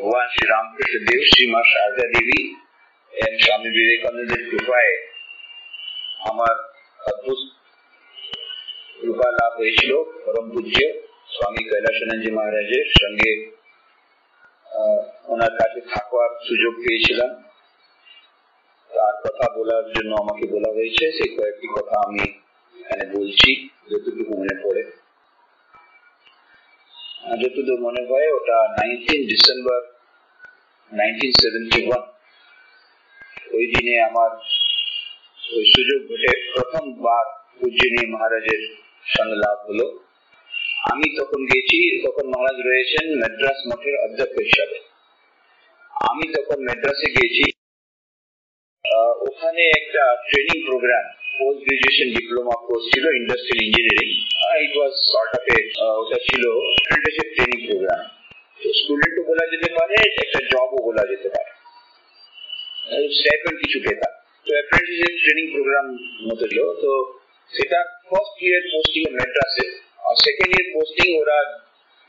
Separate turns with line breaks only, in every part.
ভগবান শ্রী রামকৃষ্ণ দেব শ্রীমা শারদা দেবী এবং স্বামী বিবেকানন্দের কৃপায় আমার অদ্ভুত কৃপা লাভ হয়েছিল, পরম পূজ্য স্বামী কৈলাসানন্দজি মহারাজের সঙ্গে ওনার কাছে থাকার সুযোগ পেয়েছিলাম। তার কথা বলার জন্য আমাকে বলা হয়েছে সেই কয়েকটি কথা আমি এখানে বলছি, যতটুকু মনে পড়ে। যতদূর মনে হয় ওটা নাইনটিন ডিসেম্বর ওই দিনে আমার ওই সুযোগ ঘটে প্রথমবার পূজনীয় মহারাজের সঙ্গে লাভ হলো। আমি তখন গেছি, তখন মহারাজ রয়েছেন মেড্রাস মঠের অধ্যক্ষ হিসাবে। আমি তখন মেড্রাসে গেছি। ওখানে একটা training programme post graduation diploma course ছিল industrial engineering it was sort of ওটা ছিল অ্যাপ্রেন্টিসশিপ ট্রেনিং প্রোগ্রাম স্টুডেন্টও বলা যেতে পারে একটা জবও বলা যেতে পারে স্টাইপেন্ড কিছু পেতাম তো অ্যাপ্রেন্টিসশিপ ট্রেনিং প্রোগ্রাম মতো ছিল তো সেটা ফার্স্ট ইয়ার পোস্টিং মেড্রাসে আর সেকেন্ড ইয়ার পোস্টিং ওরা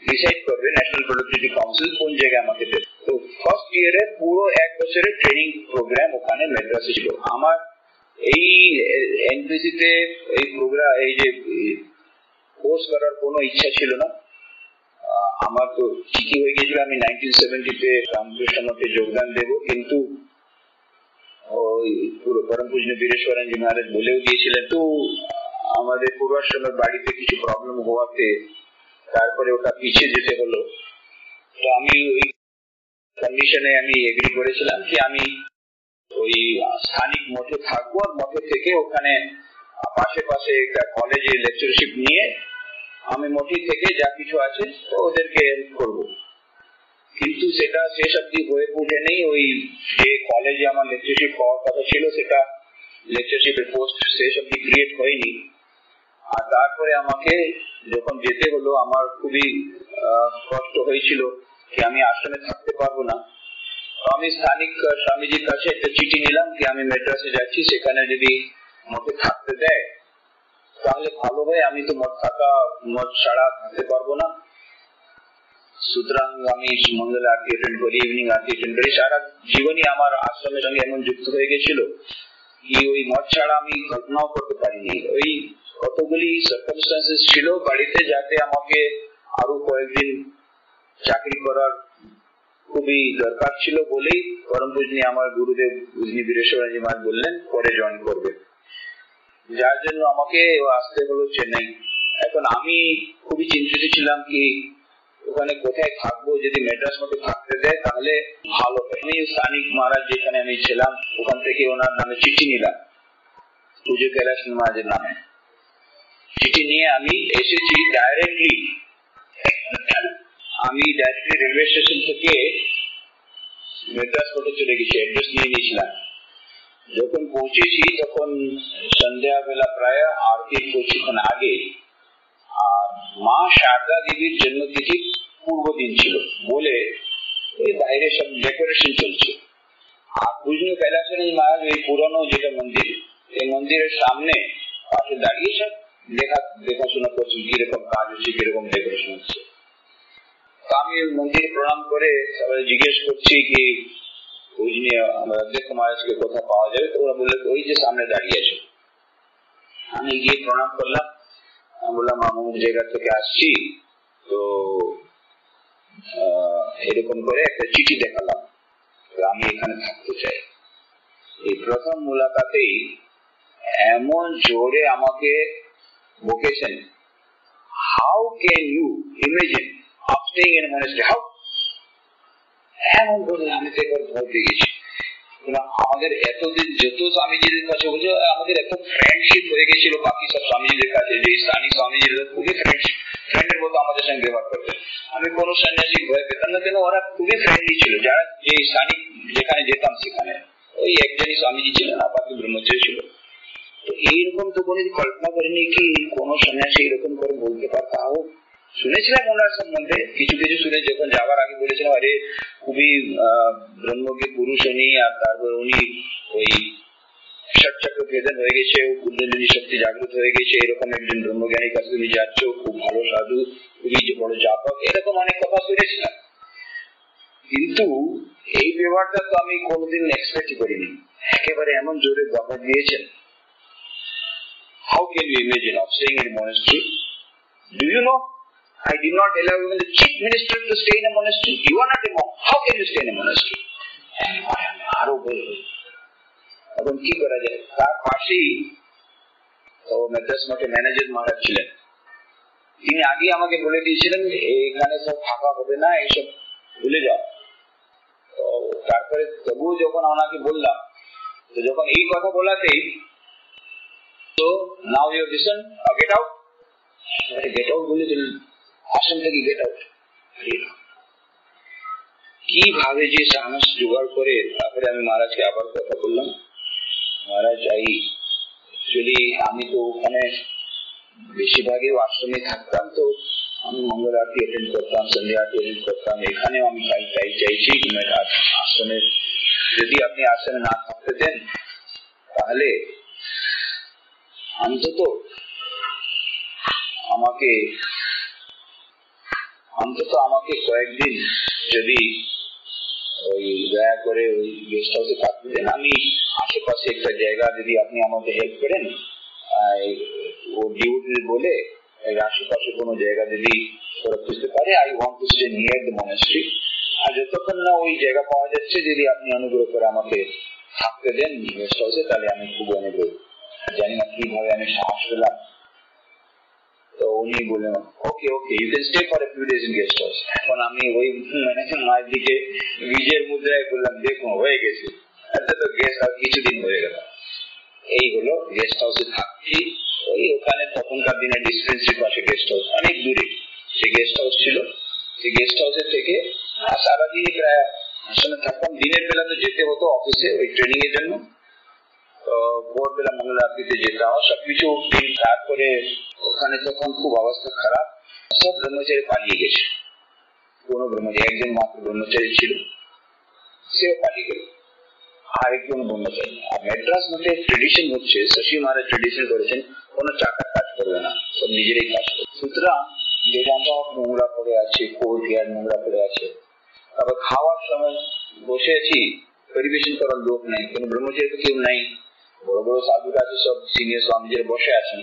ডিসাইড করবে ন্যাশনাল প্রোডাক্টিভিটি কাউন্সিল কোন জায়গায় আমাকে দেবে তো ফার্স্ট ইয়ারে পুরো এক বছরের ট্রেনিং প্রোগ্রাম ওখানে মেড্রাসে ছিল আমার এই এনপিসিতে এই প্রোগ্রাম এই যে কোর্স করার কোনো ইচ্ছা ছিল না। আমার তো ঠিকই হয়ে গেছিল আমি নাইনটিন সেভেন্টিতে রামকৃষ্ণ মঠে যোগদান দেব, কিন্তু ওই পুরো পরম মহারাজ বলেও দিয়েছিলেন, তো, আমাদের পূর্বাশ্রমের বাড়িতে কিছু প্রবলেম হওয়াতে তারপরে ওটা পিছিয়ে যেতে হলো। তো আমি ওই কন্ডিশনে আমি এগ্রি করেছিলাম কি আমি ওই স্থানিক মঠে থাকব আর মঠে থেকে ওখানে পাশে পাশে একটা কলেজে লেকচারশিপ নিয়ে আমি মঠে থেকে যা কিছু আছে ওদেরকে হেল্প করব। কিন্তু সেটা শেষ অব্দি হয়ে উঠে নেই। ওই যে কলেজে আমার লেকচারশিপ হওয়ার কথা ছিল, সেটা লেকচারশিপের পোস্ট শেষ অব্দি ক্রিয়েট হয়নি। আর তারপরে আমাকে যখন যেতে হলো, আমার খুবই কষ্ট হয়েছিল যে আমি আশ্রমে থাকতে পারব না। আমি স্থানিক স্বামীজির কাছে একটা চিঠি নিলাম যে আমি মেড্রাসে যাচ্ছি, সেখানে যদি মঠে থাকতে দেয় তাহলে ভালো হয়, আমি তো মঠ থাকা মঠ ছাড়া থাকতে পারব না। সুতরাং আমি করি ইভিনিং করি। সারা জীবনই আমার আশ্রমের সঙ্গে এমন যুক্ত হয়ে গেছিল কি ওই মঠ ছাড়া আমি কল্পনাও করতে পারিনি। ওই কতগুলি সার্কামস্টান্সেস ছিল বাড়িতে যাতে আমাকে আরও কয়েকদিন চাকরি করার খুবই দরকার ছিল বলেই, পরম পূজনী আমার গুরুদেব উজনি বীরেশ্বরজি মহারাজ বললেন, পরে জয়েন করবে। যার জন্য আমাকে আসতে হলো চেন্নাই এখন আমি খুবই চিন্তিত ছিলাম কি ওখানে কোথায় থাকব, যদি মেড্রাস মতো থাকতে দেয় তাহলে ভালো আমি স্থানিক মহারাজ যেখানে আমি ছিলাম, ওখান থেকে ওনার নামে চিঠি নিলাম। পুজো কৈলাস মহারাজের নামে। চিঠি নিয়ে আমি এসেছি ডাইরেক্টলি আমি ডাইরেক্টলি রেলওয়ে স্টেশন থেকে মেড্রাস কোর্টে চলে গেছি অ্যাড্রেস নিয়ে নিয়েছিলাম। যখন পৌঁছেছি, তখন সন্ধ্যা বেলা প্রায় আরতির কিছুক্ষণ আগে, আর মা শারদা দেবীর জন্মতিথি পূর্ব দিন ছিল বলে বাইরে সব ডেকোরেশন চলছে। আর পুজনীয় কৈলাসের মহারাজ এই পুরনো যেটা মন্দির, এই মন্দিরের সামনে পাশে দাঁড়িয়ে সব দেখা, দেখাশোনা করছেন কীরকম কাজ হচ্ছে, কীরকম ডেকোরেশন হচ্ছে। আমি মন্দির প্রণাম করে সবাই জিজ্ঞেস করছি কি অধ্যক্ষ মহারাজকে পাওয়া যাবে ওরা বলল, ওই যে সামনে দাঁড়িয়ে আছে আমি গিয়ে প্রণাম করলাম বললাম জায়গা থেকে আসছি, তো এরকম করে একটা চিঠি দেখালাম আমি এখানে থাকতে চাই এই প্রথম মুলাকাতেই এমন জোরে আমাকে বকেছেন how can you imagine a monastery. How? এমন করে আমি তো ভয় পেয়ে গেছি আমাদের এতদিন যত স্বামীজিদের কাছে বলছে, আমাদের এত ফ্রেন্ডশিপ হয়ে গেছিল বাকি সব স্বামীজিদের কাছে, যে স্থানীয় স্বামীজিরা খুবই ফ্রেন্ডশিপ ফ্রেন্ডের মতো আমাদের সঙ্গে ব্যবহার করতেন। আমি কোনো সন্ন্যাসী ভয় পেতাম না, কেন ওরা খুবই ফ্রেন্ডলি ছিল। যারা যে স্থানিক যেখানে যেতাম সেখানে, ওই একজনই স্বামীজি ছিলেন আর বাকি ব্রহ্মচারী ছিল। তো এইরকম তো কোনো কল্পনা করিনি কি কোন সন্ন্যাসী এরকম করে বলতে পারতাম শুনেছিলাম ওনার সম্বন্ধে, কিছু কিছু শুনে যখন যাওয়ার আগে বলেছিলাম, আরে, খুবই ব্রহ্মকে পুরুষ উনি, আর তারপর উনি ওই হয়ে গেছে শক্তি জাগ্রত হয়ে গেছে, এরকম একজন ব্রহ্মজ্ঞানীর কাছে তুমি যাচ্ছ, খুব ভালো সাধু, খুবই বড় জাপক এরকম অনেক কথা শুনেছিলাম কিন্তু এই ব্যবহারটা তো আমি কোনোদিন এক্সপেক্ট করিনি একেবারে এমন জোরে বাবা দিয়েছেন how you imagine of staying in a monastery? Do you know? I did not allow even the chief minister to stay in a monastery. You are not a monk. How can you stay in a monastery? আরও বলব এখন কি করা যায় তার পাশেই ও মেদ্রাস মঠে manager মহারাজ ছিলেন তিনি আগে আমাকে বলে দিয়েছিলেন এখানে সব ফাঁকা হবে না এইসব ভুলে যাও তো তারপরে তবুও যখন ওনাকে বললাম তো যখন এই কথা বলাতেই তো now you listen get out get out বলে দিলেন আসন থেকে গেট আউট কীভাবে যে সাহস জোগাড় করে তারপরে আমি মহারাজকে আবার কথা বললাম মহারাজ আই অ্যাকচুয়ালি আমি তো ওখানে বেশিরভাগই আশ্রমে থাকতাম তো আমি মঙ্গল আরতি অ্যাটেন্ড করতাম সন্ধ্যা আরতি অ্যাটেন্ড করতাম এখানেও আমি চাই চাই চাইছি আশ্রমে যদি আপনি আশ্রমে না থাকতে দেন তাহলে অন্তত আমাকে অন্তত আমাকে কয়েকদিন যদি ওই দয়া করে ওই গেস্ট হাউসে থাকতে দেন আমি আশেপাশে একটা জায়গা যদি আপনি আমাকে হেল্প করেন ও ডিউটি বলে আশেপাশে কোনো জায়গা যদি খুঁজতে পারে I want to stay near the আর যতক্ষণ না ওই জায়গা পাওয়া যাচ্ছে, যদি আপনি অনুগ্রহ করে আমাকে থাকতে দেন গেস্ট হাউসে তাহলে আমি খুব অনুগ্রহ। জানি না কীভাবে আমি সাহস পেলাম। উনি বললেন okay okay you can stay for a few days in guest house এখন আমি ওই বিজয়ের মুদ্রায় বললাম দেখুন হয়ে গেছে। আচ্ছা তো গেস্ট হাউস কিছুদিন হয়ে গেল। এই হলো গেস্ট হাউসে থাকছি। ওই ওখানে তখনকার দিনে পাশে গেস্ট হাউস অনেক দূরে। সে গেস্ট হাউস ছিল। সেই গেস্ট হাউসের থেকে সারাদিন প্রায় আসলে থাকতাম দিনের বেলা তো যেতে হতো অফিসে ওই ট্রেনিং এর জন্য। ভোরবেলা মঙ্গল আরতিতে যেতে হয়। সবকিছু তারপরে ওখানে তখন খুব অবস্থা খারাপ। সব ব্রহ্মচারী পালিয়ে গেছে। কোন ব্রহ্মচারী, একজন মাত্র ব্রহ্মচারী ছিল। সেও পালিয়ে গেল। আর একজন ব্রহ্মচারী আর মেড্রাস মধ্যে ট্রেডিশন হচ্ছে, শশী মহারাজ ট্রেডিশন করেছেন, কোন চাকার কাজ করবে না। সব নিজেরাই কাজ করবে। সুতরাং যে জামা নোংরা পড়ে আছে কোট ইয়ার নোংরা পড়ে আছে, তারপর খাওয়ার সময় বসে আছি, পরিবেশন করার লোক নেই, কোন ব্রহ্মচারী কেউ নাই। বড় বড় সাধুরা আছে সব সিনিয়র স্বামীজিরা বসে আছেন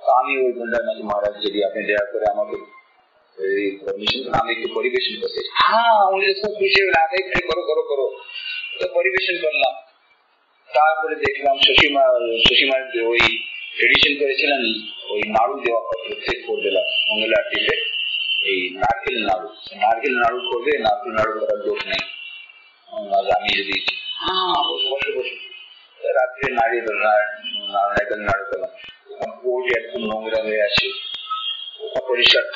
তো আমি ওই ঘণ্টার মাঝে মহারাজ যদি আপনি দয়া করে আমাকে আমি একটু পরিবেশন করতে হ্যাঁ খুব খুশি আগে করো করো করো। তো পরিবেশন করলাম। তারপরে দেখলাম শশীমা, শশীমার ওই ট্রেডিশন করেছিলেন, ওই নাড়ু দেওয়া প্রত্যেক এই নারকেল নাড়ু। নারকেল নাড়ু করবে, নারকেল নাড়ু করার দোষ নেই। আমি যদি হ্যাঁ বসে বসে বসে। রাত্রে নাড়িয়ে নারকেল নাড়ু একদম নোংরা হয়ে আছে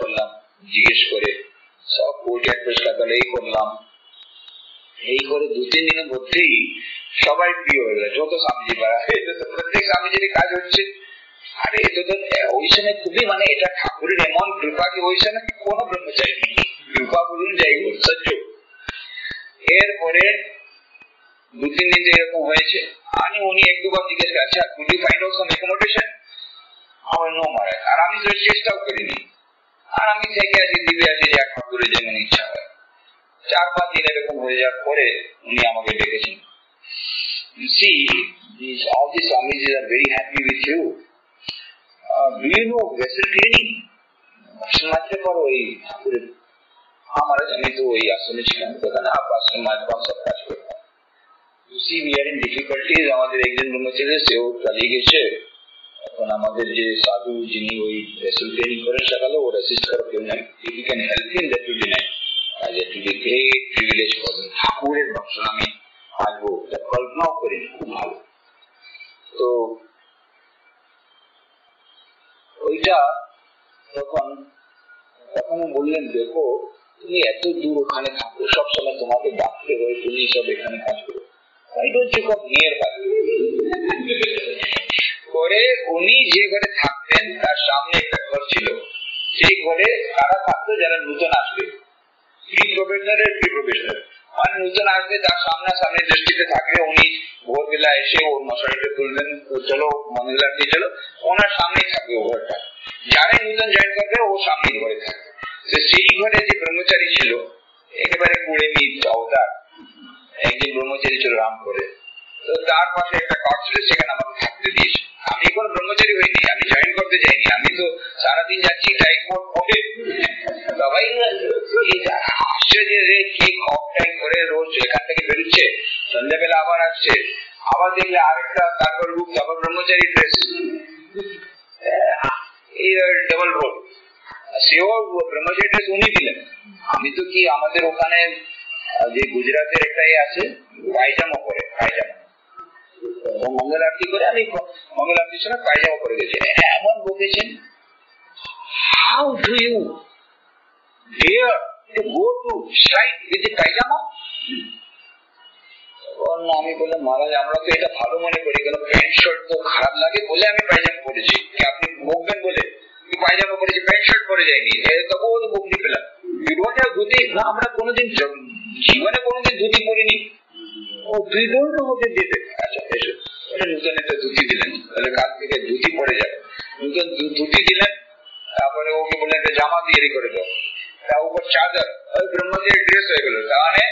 করলাম, জিজ্ঞেস করে, সব পরিষ্কার করলে এই করলাম। এই করে দু, তিন দিনের মধ্যেই সবাই প্রিয় হয়ে গেল যত স্বামীজি পারা প্রত্যেক স্বামীজির কাজ হচ্ছে। আর এই তো ওই সময় খুবই মানে এটা ঠাকুরের এমন কৃপা কি ওই সময় কোনো ব্রহ্মচারী কৃপা বলুন যাই সহ্য। এরপরে দু তিন দিন এরকম হয়েছে আমি উনি এক দুবার জিজ্ঞেস করছি আচ্ছা ফাইন্ড সাম অ্যাকোমোডেশন আমার নো আর আমি তো চেষ্টাও করিনি। আর আমি থেকে আছি দিবে আছি যে যা ঠাকুরের যেমন ইচ্ছা হয়। চার পাঁচ দিন এরকম হয়ে যাওয়ার পরে উনি আমাকে ডেকেছেন. Uh, পারো ঠাকুরের। আমার আমি তো ওই আশ্রমে ছিলাম সেখানে বাসন মাজতাম সব কাজ করতাম। আমাদের একজন ব্রহ্মচারী গেছে। এখন আমাদের যে সাধু, যিনি ওই ভেসেল ট্রেনিং করেন ওর অ্যাসিস্ট করার কেউ নাই if you can help that be great privilege for ঠাকুরের দর্শন আমি আসব কল্পনাও খুব ভালো। তো ওইটা তখন তখন বললেন, দেখো, তুমি এত দূর ওখানে থাকো, সবসময় তোমাকে ডাকতে হয়, তুমি সব এখানে কাজ করো। Why don't you come near by? করে উনি যে ঘরে থাকতেন, তার সামনে একটা ঘর ছিল। সেই ঘরে কারা থাকতো যারা নতুন আসবে। প্রি প্রফেশনাল প্রি প্রফেশনাল মানে নতুন আসবে, তার সামনে সামনে দৃষ্টিতে থাকবে উনি ভোরবেলা এসে ওর মশারিটা তুলবেন চলো মঙ্গলার দিয়ে চলো। ওনার সামনেই থাকবে ও ঘরটা। যারাই নতুন জয়েন করবে, ও সামনে ঘরে থাকবে। সেই ঘরে যে ব্রহ্মচারী ছিল, একেবারে কুড়ে অবতার। একদিন ব্রহ্মচারী ছিল রাম করে তো তার পাশে একটা কট ছিল, সেখানে আমাকে থাকতে দিয়েছে। আমি কোনো ব্রহ্মচারী হইনি, আমি জয়েন করতে চাইনি আমি তো সারাদিন যাচ্ছি সবাই আশ্চর্য রে, কি করে রোজ এখান থেকে বেরোচ্ছে, সন্ধ্যাবেলা আবার আসছে। আবার দেখলে আরেকটা তারপর রূপ, তারপর ব্রহ্মচারী ড্রেস এই ডবল রোড সেও ব্রহ্মচারী ড্রেস উনি দিলেন। আমি তো কি আমাদের ওখানে যে গুজরাটের একটাই আছে, পায়জামা পরে, পায়জামা। মঙ্গল আরতি করে আমি মঙ্গল আরতির সময় পায়জামা পরে গেছি। এমন বকেছেন how do you go to shrine? with the pyjama? আমি বললাম, মহারাজ, আমরা তো এটা ভালো মনে করি, কেন প্যান্ট শার্ট তো খারাপ লাগে বলে আমি পায়জামা পরেছি। আপনি বকবেন বলে? পায়জামা পরেছি প্যান্ট শার্ট পরে যায়নি তবু তো বকনি পেলাম। ইউ ডোন্ট না, আমরা কোনোদিন জীবনে কোনোদিন ধুতি পরিনি ও নো ওকে দিতে। আচ্ছা এসো। নতুন একটা ধুতি দিলেন। তাহলে কাল থেকে ধুতি পরে যাবে। নতুন ধুতি দিলেন তারপরে ওকে বললেন একটা জামা তৈরি করে দাও। তার উপর চাদর ওই ব্রহ্মচারী ড্রেস হয়ে গেল। তাহলে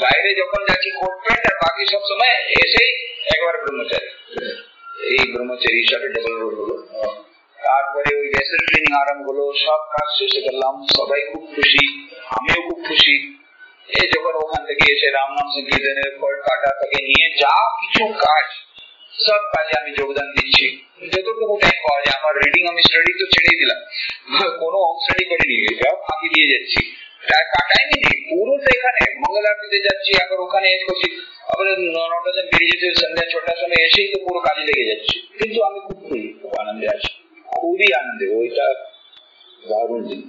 বাইরে যখন যাচ্ছি কোট প্যান্ট আর বাকি সব সময় এসেই একবার ব্রহ্মচারী। এই ব্রহ্মচারী হিসাবে ডবল রোল হলো। তারপরে ওই ভেসেল ট্রেনিং আরম্ভ হলো সব কাজ শেষে করলাম সবাই খুব খুশি আমিও খুব খুশি। এই যখন ওখান থেকে এসে রামনাম সংকীর্তনের ফল কাটা থেকে নিয়ে যা কিছু কাজ, সব কাজে আমি যোগদান দিচ্ছি। যতটুকু টাইম পাওয়া যায়, আমার রিডিং আমি স্টাডি তো ছেড়েই দিলাম। কোনো স্টাডি করিনি, এটাও ফাঁকি দিয়ে যাচ্ছি। কাটাইনি নেই পুরো তো এখানে। মঙ্গল আরতিতে যাচ্ছি, আবার ওখানে এস করছি আবার নটা বেরিয়ে যেতে সন্ধ্যা ছটার সময় এসেই তো পুরো কাজে লেগে যাচ্ছে। কিন্তু আমি খুব খুবই খুব আনন্দে আছি। খুবই আনন্দে, ওইটা দারুণ দিন।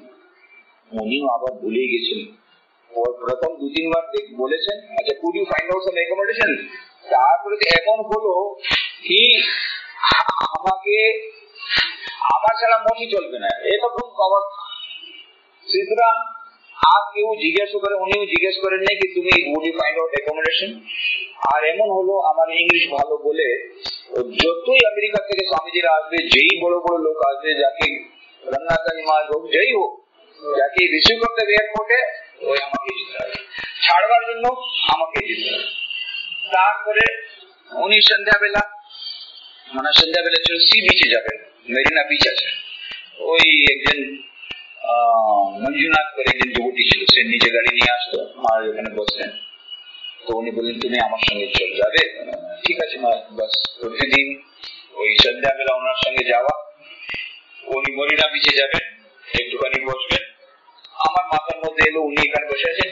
উনিও আবার ভুলেই গেছিলেন প্রথম দু তিনবার বলেছেন আচ্ছা could you find out some তারপরে এমন হলো কি, আমাকে, আমার ছাড়া চলবে না। এরকম অবস্থা সুতরাং আর কেউ করে, উনিও জিজ্ঞেস করেন নাই কি তুমি উড ইউ ফাইন্ড আউট আর এমন হলো, আমার ইংলিশ ভালো বলে যতই আমেরিকা থেকে স্বামীজিরা আসবে, যেই বড় বড় লোক আসবে, যাকে রঙ্গাতানি মাছ হোক, যেই হোক, যাকে রিসিভ এয়ারপোর্টে ওই আমাকে হবে। ছাড়বার জন্য আমাকে হবে। তারপরে উনি সন্ধ্যাবেলা মানে সন্ধ্যাবেলা ছিল, সি বিচে মেরিনা বিচ আছে। ওই একজন মঞ্জুনাথ করে একজন যুবতী ছিল, সে নিজে গাড়ি নিয়ে আসতো আর ওখানে বসতেন তো উনি বললেন, তুমি আমার সঙ্গে চলে যাবে? ঠিক আছে, মা, বাস প্রতিদিন ওই সন্ধ্যাবেলা ওনার সঙ্গে যাওয়া। উনি মরিনা বিচে যাবেন, একটুখানি বসবেন। আমার মাথার মধ্যে এলো, উনি এখানে বসে আছেন।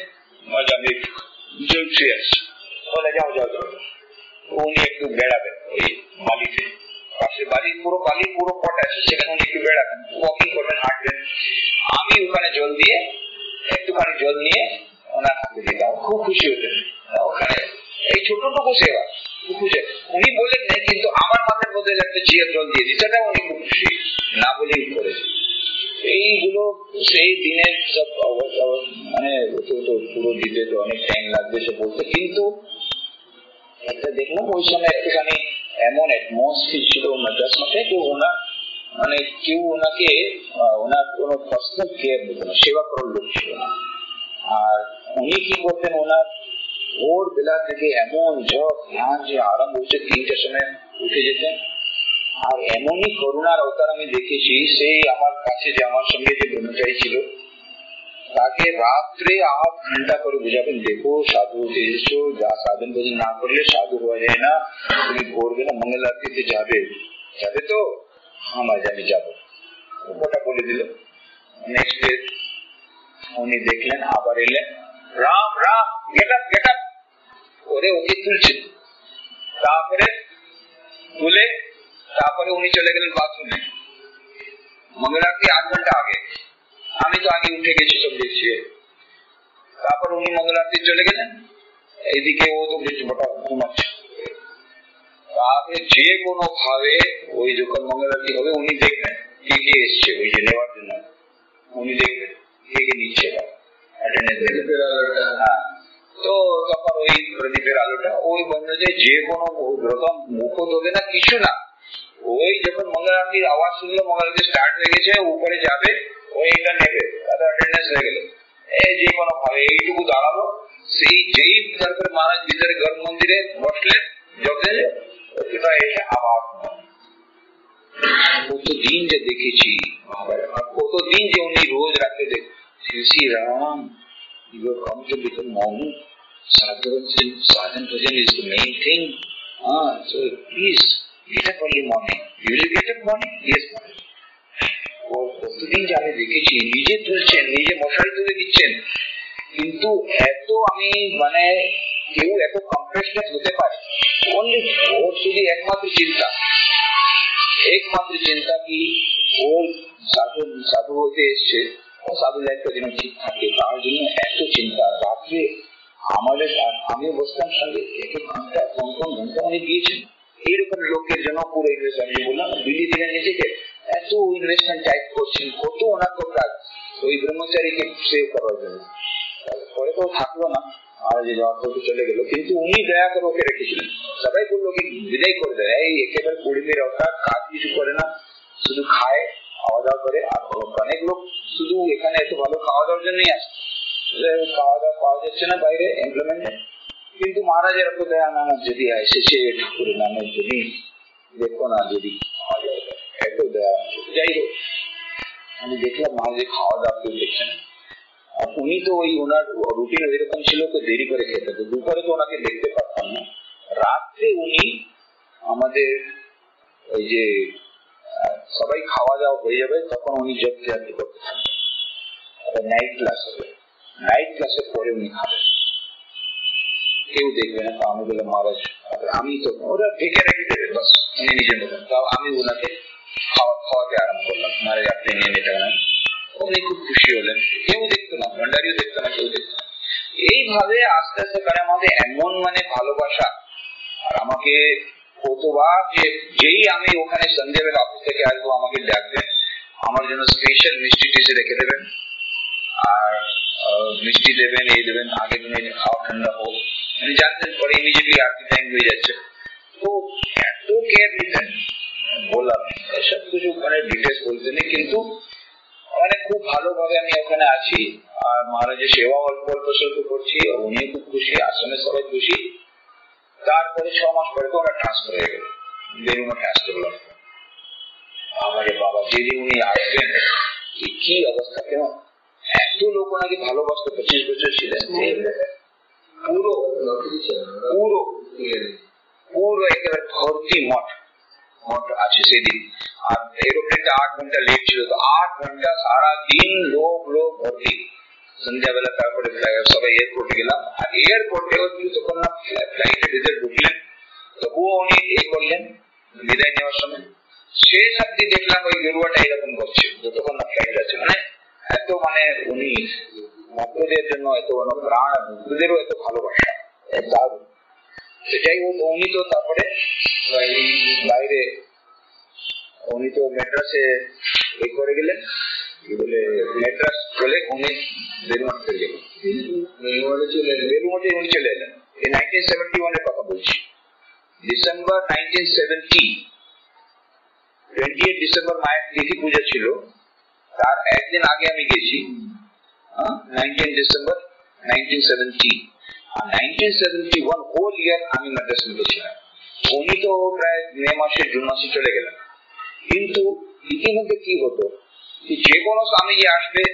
বলে, যাও যাও যাও। উনি একটু বেড়াবেন, ওই বালিতে। পাশে পুরো বালি, পুরো পট আছে, সেখানে উনি একটু বেড়াবেন। ওয়াকিং করবেন, হাঁটবেন। আমি ওখানে জল দিয়ে, একটুখানি জল নিয়ে ওনার হাতে দিতাম খুব খুশি হতেন ওখানে এই ছোটটুকু সেবা খুশি উনি বলেন কিন্তু আমার মাথার মধ্যে একটা চিয়ার জল দিয়ে দিতে উনি খুব খুশি। না বলেই করেছে। এইগুলো সেই দিনের সব মানে পুরো দিতে তো অনেক টাইম লাগবে সে বলতে। কিন্তু একটা দেখলাম ওই সময় একটুখানি এমন অ্যাটমসফিয়ার ছিল মাদ্রাস মাঠে কেউ ওনার মানে কেউ ওনাকে ওনার কোনো পার্সোনাল কেয়ার দিত না, সেবা করার লোক ছিল না। আর উনি কি করতেন, ওনার ভোর বেলা থেকে এমন জব ধ্যান যে আরম্ভ হয়েছে তিনটের সময় উঠে যেতেন। আর এমনই করুণার অবতার আমি দেখেছি, সেই আমার কাছে যে আমার সঙ্গে যে ব্রহ্মচারী ছিল, তাকে রাত্রে আধ ঘণ্টা করে বুঝাবেন, দেখো সাধু হতে এসেছ, যা সাধন ভোজন না করলে সাধু হওয়া যায় না, তুমি ভোরবেলা মঙ্গল আরতিতে যাবে। যাবে তো? আমার আমি যাব। ওটা বলে দিল। নেক্সট ডে উনি দেখলেন, আবার এলেন। Ram Ram get up get up করে ওকে তুলছেন তারপরে তুলে তারপরে উনি চলে গেলেন বাথরুমে মঙ্গল আরতি আধ ঘণ্টা আগে। আমি তো আগে উঠে গেছি সব দেখছি। তারপর উনি মঙ্গল আরতি চলে গেলেন। এইদিকে ও তো বেশ মোটা ঘুমাচ্ছে তারপরে যে কোনো ভাবে ওই যখন মঙ্গল আরতি হবে? উনি দেখবেন কে কে এসছে ওই যে নেওয়ার জন্য। উনি দেখবেন কে কে নিচ্ছে হ্যাঁ। তো তখন ওই প্রদীপের আলোটা। ওই বন্ধ যে যে কোনো রকম মুখত হবে না কিছু না। ওই যখন মঙ্গল আরতির আওয়াজ শুনলো মঙ্গল আরতি স্টার্ট হয়ে গেছে, উপরে যাবে ওই এটা নেবে তাদের অ্যাটেন্ডেন্স হয়ে গেল। যে কোনো ভাবে এইটুকু দাঁড়াল। সেই যেই তারপরে মহারাজ ভিতরে গর্ভ মন্দিরে বসলেন, যখন ওটা এসে আবার কতদিন যে দেখেছি কতদিন যে উনি রোজ রাখতে দেখ Shri Ram become monk sadhavan sadhan bhajan is the main thing ah so please get up early morning. You will get up morning? Yes কতদিন যে আমি দেখেছি, নিজে তুলছেন, নিজে মশারি তুলে দিচ্ছেন, কিন্তু এত আমি মানে কেউ এত কম্প্রেশনেট হতে পারে। অনলি ওর শুধু একমাত্র চিন্তা। একমাত্র চিন্তা কি ওর সাধু সাধু হতে এসছে, ও সাধু লাইফটা যেন ঠিক থাকে, তার জন্য এত চিন্তা। রাত্রে আমাদের আমি বসতাম সঙ্গে, এক ঘণ্টা কোন কোন ঘণ্টা উনি দিয়েছেন। এইরকম লোকের জন্য পুরো ইনভেস্ট আমি বললাম। দিল্লি থেকে নিজেকে এত ইনভেস্টমেন্ট টাইপ করছেন, কত ওনার কাজ। ওই ব্রহ্মচারীকে সেভ করার জন্য। পরে তো থাকল না আর যে যাওয়ার চলে গেল। কিন্তু উনি দয়া করে ওকে রেখেছিলেন। সবাই বলল কি, বিদায় করে দেয়। এই একেবারে কুড়ি অর্থাৎ কাজ কিছু করে না। শুধু খায় খাওয়া দাওয়া করে আর অনেক লোক শুধু এখানে এত ভালো খাওয়া দাওয়ার জন্যই আসে। খাওয়া দাওয়া পাওয়া যাচ্ছে না বাইরে এমপ্লয়মেন্টে কিন্তু মহারাজের দয়া না যদি এসেছে ঠাকুরের নামে যদি দেখো না যদি এত দয়া যাই হোক, আমি দেখলাম মহারাজের খাওয়া দাওয়া কেউ দেখছে না। উনি তো ওই ওনার রুটিন এরকম ছিল তো দেরি করে খেতে তো দুপুরে তো ওনাকে দেখতে পারতাম না। রাত্রে উনি আমাদের ওই যে সবাই খাওয়া দাওয়া হয়ে যাবে, তখন উনি জব করতে থাকবেন। নাইট ক্লাস হবে। নাইট ক্লাসের পরে উনি খাবেন। কেউ দেখবে না আমি বললাম, মহারাজ, আমি তো ওরা ঢেকে রেখে দেবে, বাস উনি নিজের মতন তাও আমি ওনাকে খাওয়া, খাওয়াতে আরম্ভ করলাম। মহারাজ, আপনি নিয়ে নিতে না উনি খুব খুশি হলেন। কেউ দেখতো না ভান্ডারিও দেখতো না, কেউ দেখতো না। এইভাবে আস্তে আস্তে করে আমাদের এমন মানে ভালোবাসা, আর আমাকে কতবার যে, যেই আমি ওখানে সন্ধ্যেবেলা অফিস থেকে আসব, আমাকে ডাকবেন, আমার জন্য স্পেশাল মিষ্টি টিসে রেখে দেবেন। আর মিষ্টি দেবেন, এই দেবেন, আগে তুমি খাওয়া ঠান্ডা হোক জানতেন পরে ইমিডিয়েটলি আরতি টাইম হয়ে যাচ্ছে। তো এত কেয়ার নিতেন। বললাম সব কিছু মানে ডিটেলস বলতে নেই কিন্তু মানে খুব ভালোভাবে আমি ওখানে আছি। আর মহারাজের সেবা অল্প অল্প স্বল্প করছি উনি খুব খুশি আশ্রমে সবাই খুশি। তারপরে ছ মাস পরে তো ওরা ট্রান্সফার হয়ে গেল। বেলুমঠে আসতে বললাম আমারে বাবা যেদিন উনি আসবেন কি অবস্থা কেন? এত লোক ওনাকে ভালোবাসতে পঁচিশ বছর ছিলেন পুরো পুরো পুরো একেবারে ভর্তি মঠ মঠ আছে সেদিন আর এরোপ্লেনটা আট ঘণ্টা লেট ছিল তো আট ঘণ্টা সারা দিন লোক লোক ভর্তি সন্ধ্যাবেলা তারপরে সবাই এয়ারপোর্টে গেলাম আর এয়ারপোর্টে যতক্ষণ না ফ্লাইটে ভিতরে ঢুকলেন তবুও উনি এ করলেন বিদায় নেওয়ার সময় শেষ অব্দি দেখলাম ওই গেরুয়াটা এরকম করছে যতক্ষণ না ফ্লাইট আছে মানে এত মানে উনি ভক্তদের জন্য এত প্রাণ ভক্তদেরও এত ভালোবাসা। দারুণ। যাই হোক উনি তো তারপরে বাইরে উনি তো মেড্রাসে এ করে গেলেন। বলে মেড্রাস বলে উনি গেলেন। উনি চলে এলেন। এই নাইনটিন সেভেন্টি ওয়ানের কথা বলছি। December nineteen seventy twenty eight December মায়ের তিথি পুজো ছিল। তার একদিন আগে আমি গেছি। নাইনটিন ডিসেম্বর নাইনটিন সেভেন্টি আর nineteen seventy one whole year আমি মাদ্রাস গেছিলাম উনি তো প্রায় মে মাসে, জুন মাসে চলে কিন্তু ইতিমধ্যে কি হতো? যে কোনো আসবে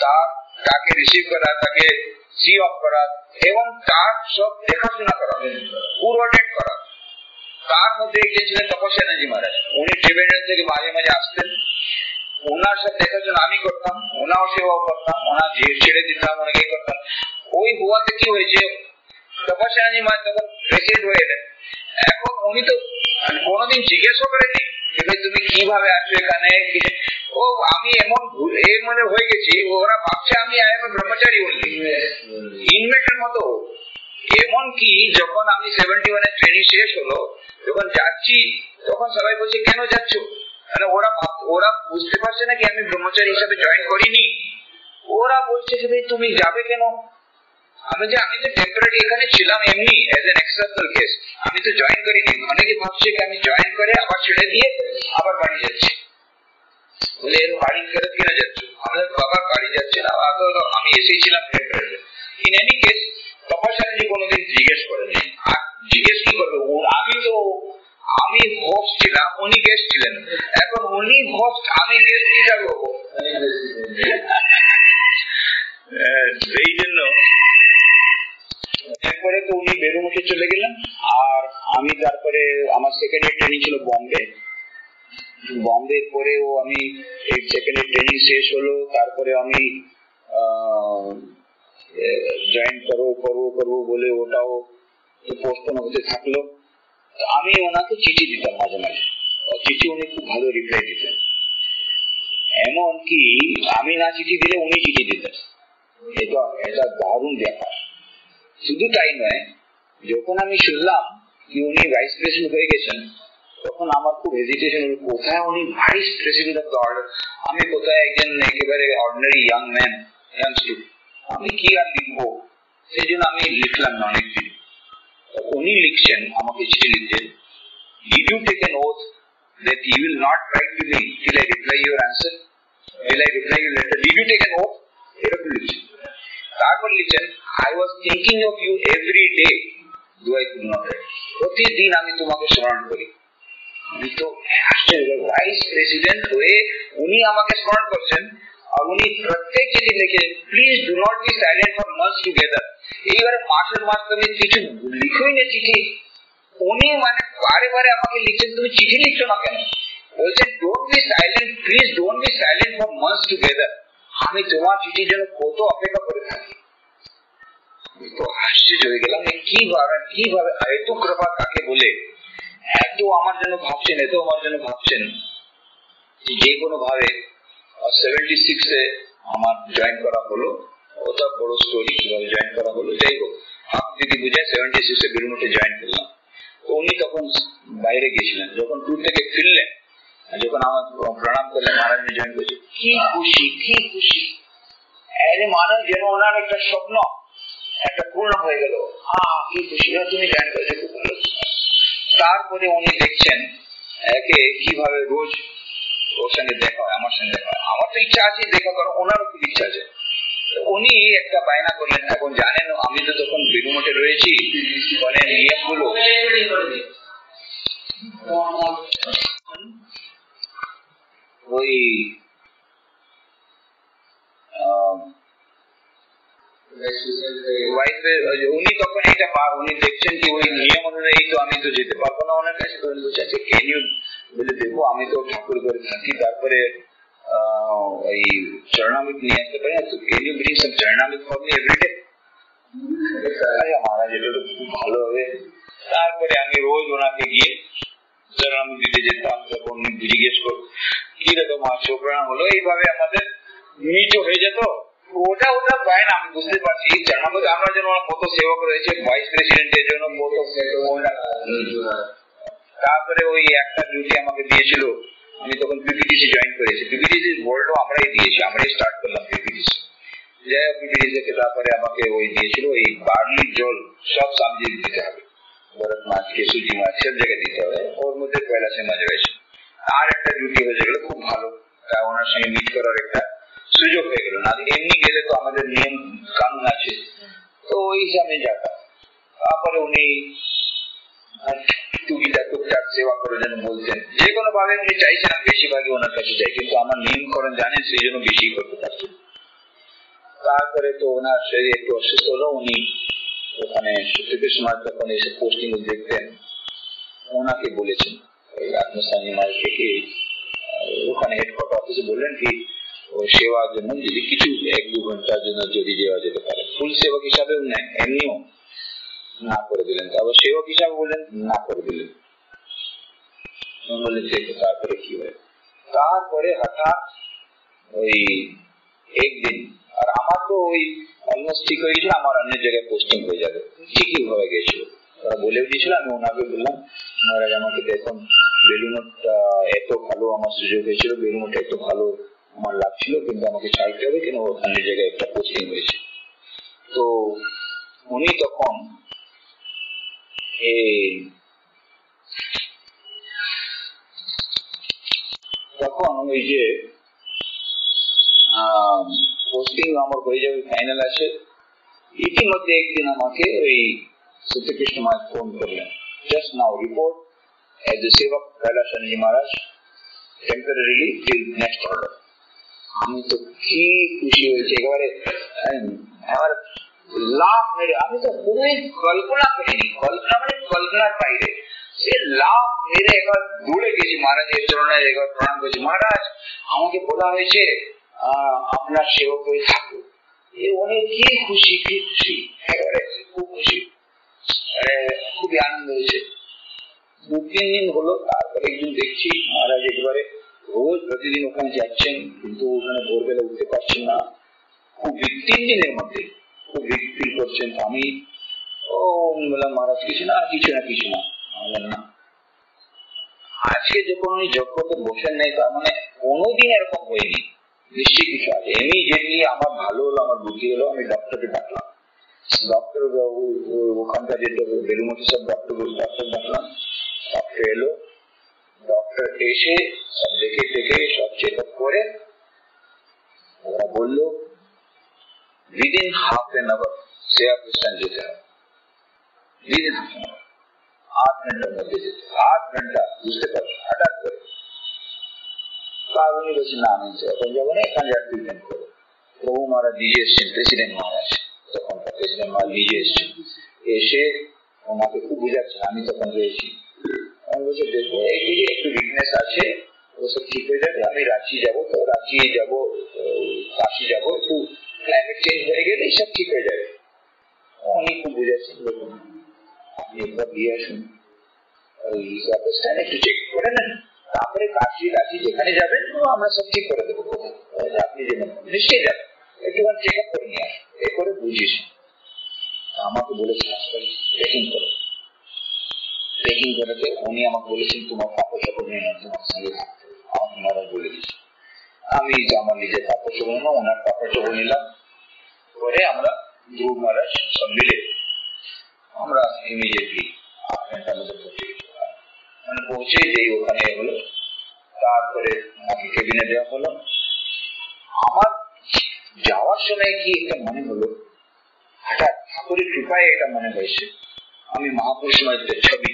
তার তাকে রিসিভ করা, তাকে সি অফ করা, এবং তার সব দেখাশোনা করা কোঅর্ডিনেট করা। তার মধ্যে তপস্যানাজি মহারাজ। উনি ত্রিবেন্দ্র থেকে মাঝে মাঝে আসতেন। ওনার সাথে দেখাশোনা আমি করতাম, ওনাও সেবা করতাম, ওনার ছেড়ে দিতাম ওনাকে করতাম। ওই হওয়াতে কি হয়েছে? তপস্যানাজি মহারাজ তখন প্রেসিডেন্ট হয়ে এলেন। এখন উনি তো কোনোদিন জিজ্ঞেসও করেনি যে তুমি কীভাবে আছো এখানে? ও, আমি এমন এর মানে হয়ে গেছি, ওরা ভাবছে আমি ব্রহ্মচারী বললি ইনমেটের মতো। এমন কি, যখন আমি সেভেন্টি ওয়ানের ট্রেনিং শেষ হলো, যখন যাচ্ছি, তখন সবাই বলছে, কেন যাচ্ছ? মানে ওরা ওরা বুঝতে পারছে না কি আমি ব্রহ্মচারী হিসাবে জয়েন করিনি। ওরা বলছে যে তুমি যাবে কেন? আমি যে, আমি তো টেম্পোরারি এখানে ছিলাম এমনি এজ এন এক্সেপশনাল কেস আমি তো জয়েন করিনি। অনেকে ভাবছে কি আমি জয়েন করে আবার ছেড়ে দিয়ে আবার বাড়ি যাচ্ছি। বলে, এর বাড়ি ফেরত কিনে যাচ্ছ? আমাদের বাবার বাড়ি যাচ্ছে না। আমি এসেছিলাম ফেব্রুয়ারিতে ইন এনি কেস তপস্যাজি কোনোদিন জিজ্ঞেস করেনি। আর জিজ্ঞেস কি করবে? আমি হোস্ট ছিলাম উনি গেস্ট ছিলেন। এখন উনি হোস্ট আমি গেস্ট কি যাব এই জন্য এরপরে তো উনি বেরুমুখে চলে গেলেন আর আমি তারপরে আমার সেকেন্ড ইয়ার ট্রেনিং ছিল বম্বে বম্বে পরেও আমি এই সেকেন্ড ইয়ার ট্রেনিং শেষ হলো তারপরে আমি জয়েন করব করব করব বলে ওটাও পোস্টপোন হতে থাকল। আমি ওনাকে চিঠি দিতাম মাঝে মাঝে। চিঠি উনি খুব ভালো রিপ্লাই দিতেন। এমন কি, আমি না চিঠি দিলে উনি চিঠি দিতেন। এটা এটা দারুণ ব্যাপার। শুধু তাই নয়, যখন আমি শুনলাম কি উনি ভাইস প্রেসিডেন্ট হয়ে গেছেন, তখন আমার খুব হেজিটেশন কোথায় উনি ভাইস প্রেসিডেন্ট অফ দ্য আমি কোথায় একজন একেবারে ordinary young man young student আমি কি আর লিখব? সেই জন্য আমি লিখলাম না অনেকদিন। উনি লিখছেন, আমাকে চিঠি লিখছেন, Did you take an oath that you will not write to me till I reply your answer? Will I reply your letter? Did you take an oath? এরকম লিখছেন তারপর লিখছেন I was thinking of you every day do I could not প্রতিদিন আমি তোমাকে স্মরণ করি আমি তো ভাইস প্রেসিডেন্ট হয়ে উনি আমাকে স্মরণ করছেন আর উনি প্রত্যেক চিঠি লিখে please do not be silent for months together এইবারে মাসের মাস তুমি কিছু লিখোই না চিঠি উনি মানে বারে বারে আমাকে লিখছেন তুমি চিঠি লিখছো না কেন বলছেন don't be silent please don't be silent for months together আমি তোমার চিঠির জন্য কত অপেক্ষা করে থাকি তো আশ্চর্য হয়ে গেলাম কীভাবে কীভাবে এত কৃপা কাকে বলে এত আমার জন্য ভাবছেন এত আমার জন্য ভাবছেন যে কোনো ভাবে সেভেন্টি সিক্সে আমার জয়েন করা হলো। ওটা বড় স্টোরি কীভাবে জয়েন করা হলো, যাই হোক। আপনি যদি বুঝায় সেভেন্টি সিক্সে বেলুমঠে জয়েন করলাম। উনি তখন বাইরে গেছিলেন যখন ট্যুর থেকে ফিরলেন, যখন আমার প্রণাম করলেন মহারাজ জয়েন করেছে। কি খুশি কি খুশি। আরে মানুষ যেন ওনার একটা স্বপ্ন, একটা পূর্ণ হয়ে গেল। হ্যাঁ কি খুশি। তুমি জয়েন করেছে খুব ভালো। তারপরে উনি দেখছেন একে কীভাবে রোজ ওর সঙ্গে দেখা হয়, আমার সঙ্গে দেখা হয়। আমার তো ইচ্ছা আছে দেখা করো ওনারও খুব ইচ্ছা আছে। উনি একটা বায়না করলেন, এখন জানেন, আমি তো তখন বেরুমঠে রয়েছি মানে নিয়মগুলো ওই উনি তখন এটা উনি দেখছেন কি, ওই নিয়ম অনুযায়ী তো আমি তো যেতে পারব না ওনার কাছে। ইউ বলে দেখব, আমি তো ঠাকুর করে থাকি। তারপরে ওই চরণামিত নিয়ে আসতে পারি তো can you bring some charanamrit for me everyday আরে মহারাজ এটা তো খুব ভালো হবে। তারপরে আমি রোজ ওনাকে গিয়ে চরণামিত দিতে যেতাম তখন জিজ্ঞেস করব কীরকম প্রণাম হলো এইভাবে আমাদের মিটও হয়ে যেত। ওটা ওটা পায় না, আমি বুঝতে পারছি। চরণামিত, আমরা যেন কত সেবক রয়েছে ভাইস প্রেসিডেন্টের জন্য কত তারপরে ওই একটা ডিউটি আমাকে দিয়েছিল, আমি তখন পিপিটিসি জয়েন করেছি। পিপিটিসি বোর্ডও আমরাই দিয়েছি, আমরাই স্টার্ট করলাম পিপিটিসি যাই হোক পিপিটিসি থেকে তারপরে আমাকে ওই দিয়েছিল ওই বার্লির জল, সব সামনে দিতে হবে। মাছ মাছ, সব জায়গায় দিতে হবে। ওর মধ্যে মাঝে রয়েছে। আর একটা ডিউটি হয়ে গেল খুব ভালো ওনার সঙ্গে মিট করার একটা সুযোগ হয়ে গেল। না, এমনি গেলে তো আমাদের নিয়ম কানুন আছে। তো ওই হিসাবে যাতা তারপরে উনি সেবা বলতেন যে কোনো ভাবে চাইছেন বেশিরভাগই ওনার কাছে কিন্তু আমার জানেন, সেই জন্য বেশি করতে পারছেন তারপরে তো ওনার শরীর একটু অসুস্থ হলো, উনি ওখানে সময় এসে পোস্টিং দেখতেন, ওনাকে বলেছেন ওখানে হেডকোয়ার্টার অফিসে বললেন কি সেবার জন্য যদি কিছু এক দু ঘণ্টার জন্য যদি দেওয়া যেতে পারে। ফুল সেবক হিসাবেও নেয়, এমনিও না করে দিলেন। তারপর সেবক হিসাবে বললেন, না করে দিলেন। তারপরে কি হয়? তারপরে হঠাৎ ওই একদিন, আর আমার তো ওই অলমোস্ট ঠিক হয়ে গেছিল, আমার অন্য জায়গায় পোস্টিং হয়ে যাবে। ঠিকই হয়ে গেছিল। ওরা বলেও দিয়েছিল, আমি ওনাকে বললাম, মহারাজ, আমাকে দেখুন বেলুমঠটা এত ভালো আমার সুযোগ হয়েছিল বেলুমঠ এত ভালো আমার লাগছিল, কিন্তু আমাকে ছাড়তে হবে কেন? অন্য জায়গায় একটা পোস্টিং হয়েছে। তো উনি তখন ওই যে পোস্টিং আমার হয়ে যাবে ফাইনাল আছে ইতিমধ্যে একদিন আমাকে ওই সত্যকৃষ্ণ মহারাজ ফোন করলেন জাস্ট নাও রিপোর্ট আমি তো কি খুশি হয়েছে একেবারে আমার লাভ আমি তো কল্পনা করিনি কল্পনা কল্পনার বাইরে। সে লাভ মেরে একবার দৌড়ে গেছি মহারাজের চরণে একবার প্রণাম করেছি। মহারাজ, আমাকে বলা হয়েছে আপনার সেবক হয়ে এ অনেক কি খুশি কি খুশি? একেবারে খুব খুশি। খুবই আনন্দ হয়েছে। দু, তিন দিন হলো, তারপরে একদিন দেখছি, মহারাজ রোজ প্রতিদিন ওখানে যাচ্ছেন, কিন্তু ওখানে ভোরবেলা উঠতে পারছেন না। খুব তিন দিনের মধ্যে খুব ফিল করছেন। আমি ও বললাম, মহারাজ, কিছু না কিছু না কিছু না। আজকে যখন উনি করতে বসেন নাই, তার মানে কোনোদিন এরকম হয়নি। নিশ্চয়ই কিছু আছে। ইমিডিয়েটলি আমার ভালো হলো, আমার বুদ্ধি হলো, আমি ডক্টরকে ডাকলাম। ডক্টর বাবু ওখানকার যে বেলুমতি সব ডক্টর ডক্টর ডাকলাম। ডক্টর এলো। ডক্টর এসে সব দেখে দেখে সব চেক আপ করে, ওরা বলল উইদিন হাফ এন আওয়ার সেয়া খ্রিস্টান যেতে হবে এন আওয়ার আধ ঘণ্টার মধ্যে আধ ঘণ্টা বুঝতে পারছ হঠাৎ করে উনি বলছেন না আমি এখন যাব না এখানে ট্রিটমেন্ট করব প্রভু মহারাজ নিজে এসছেন প্রেসিডেন্ট মহারাজ তখনকার প্রেসিডেন্ট মহারাজ নিজে এসছেন এসে ওনাকে খুব বুঝাচ্ছেন আমি তখন রয়েছি আমি বলছি দেখব এই যে একটু উইকনেস আছে ওসব ঠিক হয়ে যাবে আমি রাঁচি যাব তো রাঁচি যাব কাশি যাব একটু ক্লাইমেট চেঞ্জ হয়ে গেলে সব ঠিক হয়ে যাবে উনি খুব বুঝাচ্ছেন তারপরে কাশি যেখানে যাবেন, আমরা সব ঠিক করে দেবো। আপনি যেমন নিশ্চয়ই যাবেন। একটুখানি চেক আপ করে নিয়ে এ করে বুঝিস আমাকে বলেছেন চেকিং করো। চেকিং করাতে উনি আমাকে বলেছেন, তোমার কাপড় সাপড় নিয়ে না তোমার সঙ্গে আমার ওনারা বলে দিয়েছে আমি আমার নিজের কাপড় চোপড় নিলাম, ওনার কাপড় চোপড় নিলাম। করে আমরা ধ্রুব মহারাজ সব মিলে আমরা ইমিডিয়েটলি ঘণ্টার মধ্যে পৌঁছে গেছি মানে পৌঁছে যেই ওখানে হলো তারপরে আমাকে কেবিনে দেওয়া হলো। আমার যাওয়ার সময় কি একটা মনে হলো? হঠাৎ ঠাকুরের কৃপায় এটা মনে হয়েছে। আমি মহাপুরুষ মায়ের ছবি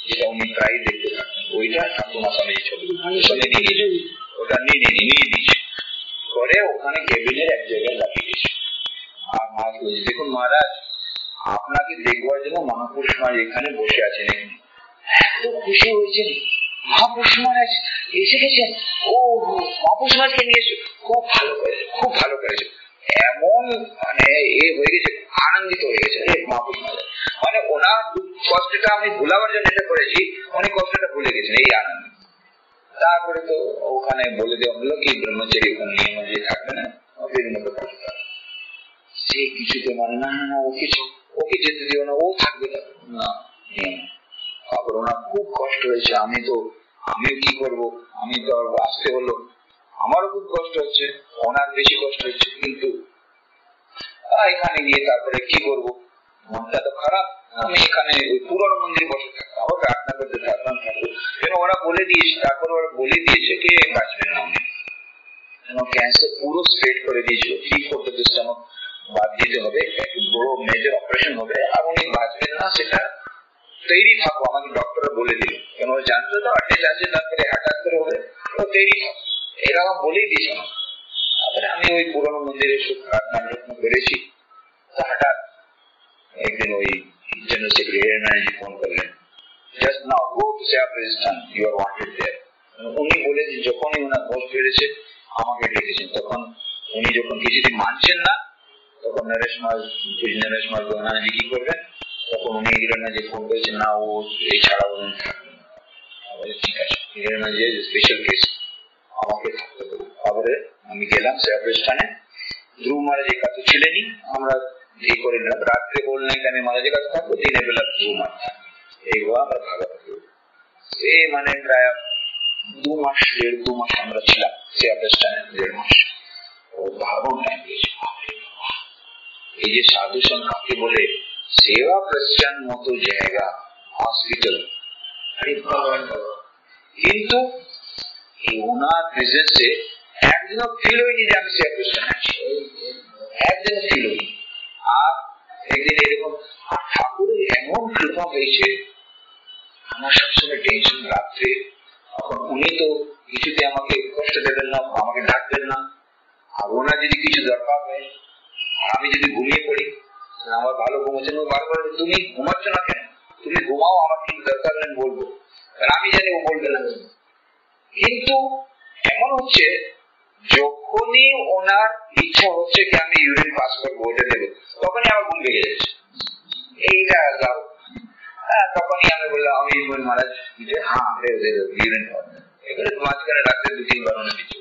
যেটা উনি প্রায় দেখতে থাকেন ওইটা ঠাকুমা স্বামীর ছবি। সঙ্গে নিয়ে গেছে ওটা নিয়ে নিয়ে নিয়ে দিয়েছে পরে ওখানে কেবিনের এক জায়গায় লাগিয়ে দিয়েছে আর বলছে দেখুন মহারাজ আপনাকে দেখবার জন্য মহাপুরুষ মহারাজ এখানে বসে আছেন এখানে। এত খুশি হয়েছেন? মহাপুরুষ মহারাজ এসে গেছেন? ও, মহাপুরুষ মহারাজকে নিয়ে খুব ভালো করেছে, খুব ভালো করেছে। এমন মানে এ হয়ে গেছে, আনন্দিত হয়ে গেছে। রে মহাপুরুষ মহারাজ মানে ওনার কষ্টটা আমি ভুলাবার জন্য এটা করেছি, উনি কষ্টটা ভুলে গেছেন, এই আনন্দ। তারপরে তো ওখানে বলে দেওয়া হলো কি, ব্রহ্মচারী ওখানে নিয়ম থাকবে না বিভিন্ন প্রকার সে কিছুতে মানে না না, ও কিছু ওকে যেতে দিও না, ও থাকবে না। আবার ওনার খুব কষ্ট হয়েছে। আমি তো, আমিও কি করব? আমি তো আসতে হলো। আমারও খুব কষ্ট হচ্ছে, ওনার বেশি কষ্ট হচ্ছে, কিন্তু এখানে গিয়ে তারপরে কি করব? মনটা তো খারাপ। আমি এখানে পুরনো মন্দিরে বসে থাকতাম। আবার প্রার্থনা করতে থাকলাম ঠাকুর কেন ওরা বলে দিয়েছে, তারপর ওরা বলে দিয়েছে কে বাঁচবে না উনি। ক্যান্সার পুরো স্ট্রেট করে দিয়েছিল। থ্রি ফোর্থ স্টমাক দিতে হবে, একটু বড় মেজর অপারেশন হবে। আর উনি বাঁচবেন না, সেটা তৈরি থাকো, আমাকে ডক্টর বলে দিল। কেন জানতো তো আছে তারপরে হঠাৎ করে হবে ও তৈরি থাকো। এরা বলেই দিয়েছে। তারপরে আমি ওই পুরনো মন্দিরে করেছি। হঠাৎ একদিন ওই জেনারেল সেক্রেটারি ফোন করলেন। Just now go to you are wanted there উনি বলেছেন, যখনই ওনার পোস্ট বেড়েছে, আমাকে ডেকেছেন। তখন উনি যখন কিছুদিন মানছেন না তখন নরেশ মাল নরেশ মাল গঙ্গানজি কি করবেন তখন উনি হিরণাজি ফোন করেছেন না ও এই ছাড়া বলুন থাকবেন ঠিক আছে হিরণাজি স্পেশাল কেস আমাকে থাকতে দেবো তারপরে আমি গেলাম সেবাস্থানে ধ্রুব মহারাজের কাছে ছিলেনই আমরা এই করে নিলাম রাত্রে বললেন আমি মহারাজের কাছে থাকব দিনের বেলা ধ্রুব মহারাজ এইভাবে আমরা ভাগাভাগি সে মানে প্রায় দু মাস দেড় দু মাস আমরা ছিলাম সেবাস্থানে দেড় মাস ও ভাবুন এই যে সাধু সংখ্যাকে বলে, সেবা প্রশ্চান মতো জায়গা হসপিটাল কিন্তু ওনার প্রেজেন্সে একদিনও ফিল যে আমি শ্রীকৃষ্ণ আছি। একদিন ফিল আর একদিন এরকম ঠাকুরের এমন কৃপা হয়েছে আমার সবসময় টেনশন রাত্রে। উনি তো কিছুতে আমাকে কষ্ট দেবেন না, আমাকে ডাকবেন না। আর ওনার যদি কিছু দরকার হয় আমি যদি ঘুমিয়ে পড়ি আমার ভালো ঘুমাচ্ছেন। বারবার তুমি ঘুমাচ্ছ না কেন? তুমি ঘুমাও আমার কিছু দরকার নেই বলব। আমি জানি ও বলবে না। কিন্তু এমন হচ্ছে, যখনই ওনার ইচ্ছা হচ্ছে কি আমি ইউরিন পাস করব, ওটা দেবো, তখনই আমার ঘুম লেগে যাচ্ছে। এইটা গাও হ্যাঁ তখনই আমি বললাম, আমি মহারাজ হ্যাঁ ইউরিন এবারে মাঝখানে রাত্রে দু তিনবার অনেক কিছু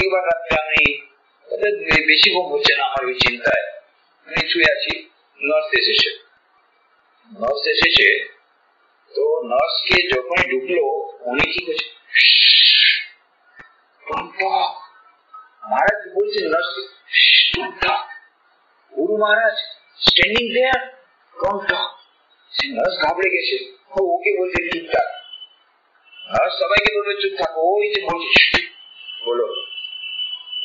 এইবার রাত্রে আমি বেশি ঘুম হচ্ছে না আমার ওই চিন্তায়। আমি শুয়ে আছি নার্স এসেছে। নার্স এসেছে, তো নার্সকে যখনই ঢুকলো, উনি কি করছে? মহারাজ বলছেন নার্সকে Guru Maharaj standing there don't talk nurse ঘাবড়ে গেছে। ও ওকে বলছে, চুপ থাক। নার্স সবাইকে বলবে চুপ থাকো। ওই যে বলছে বলো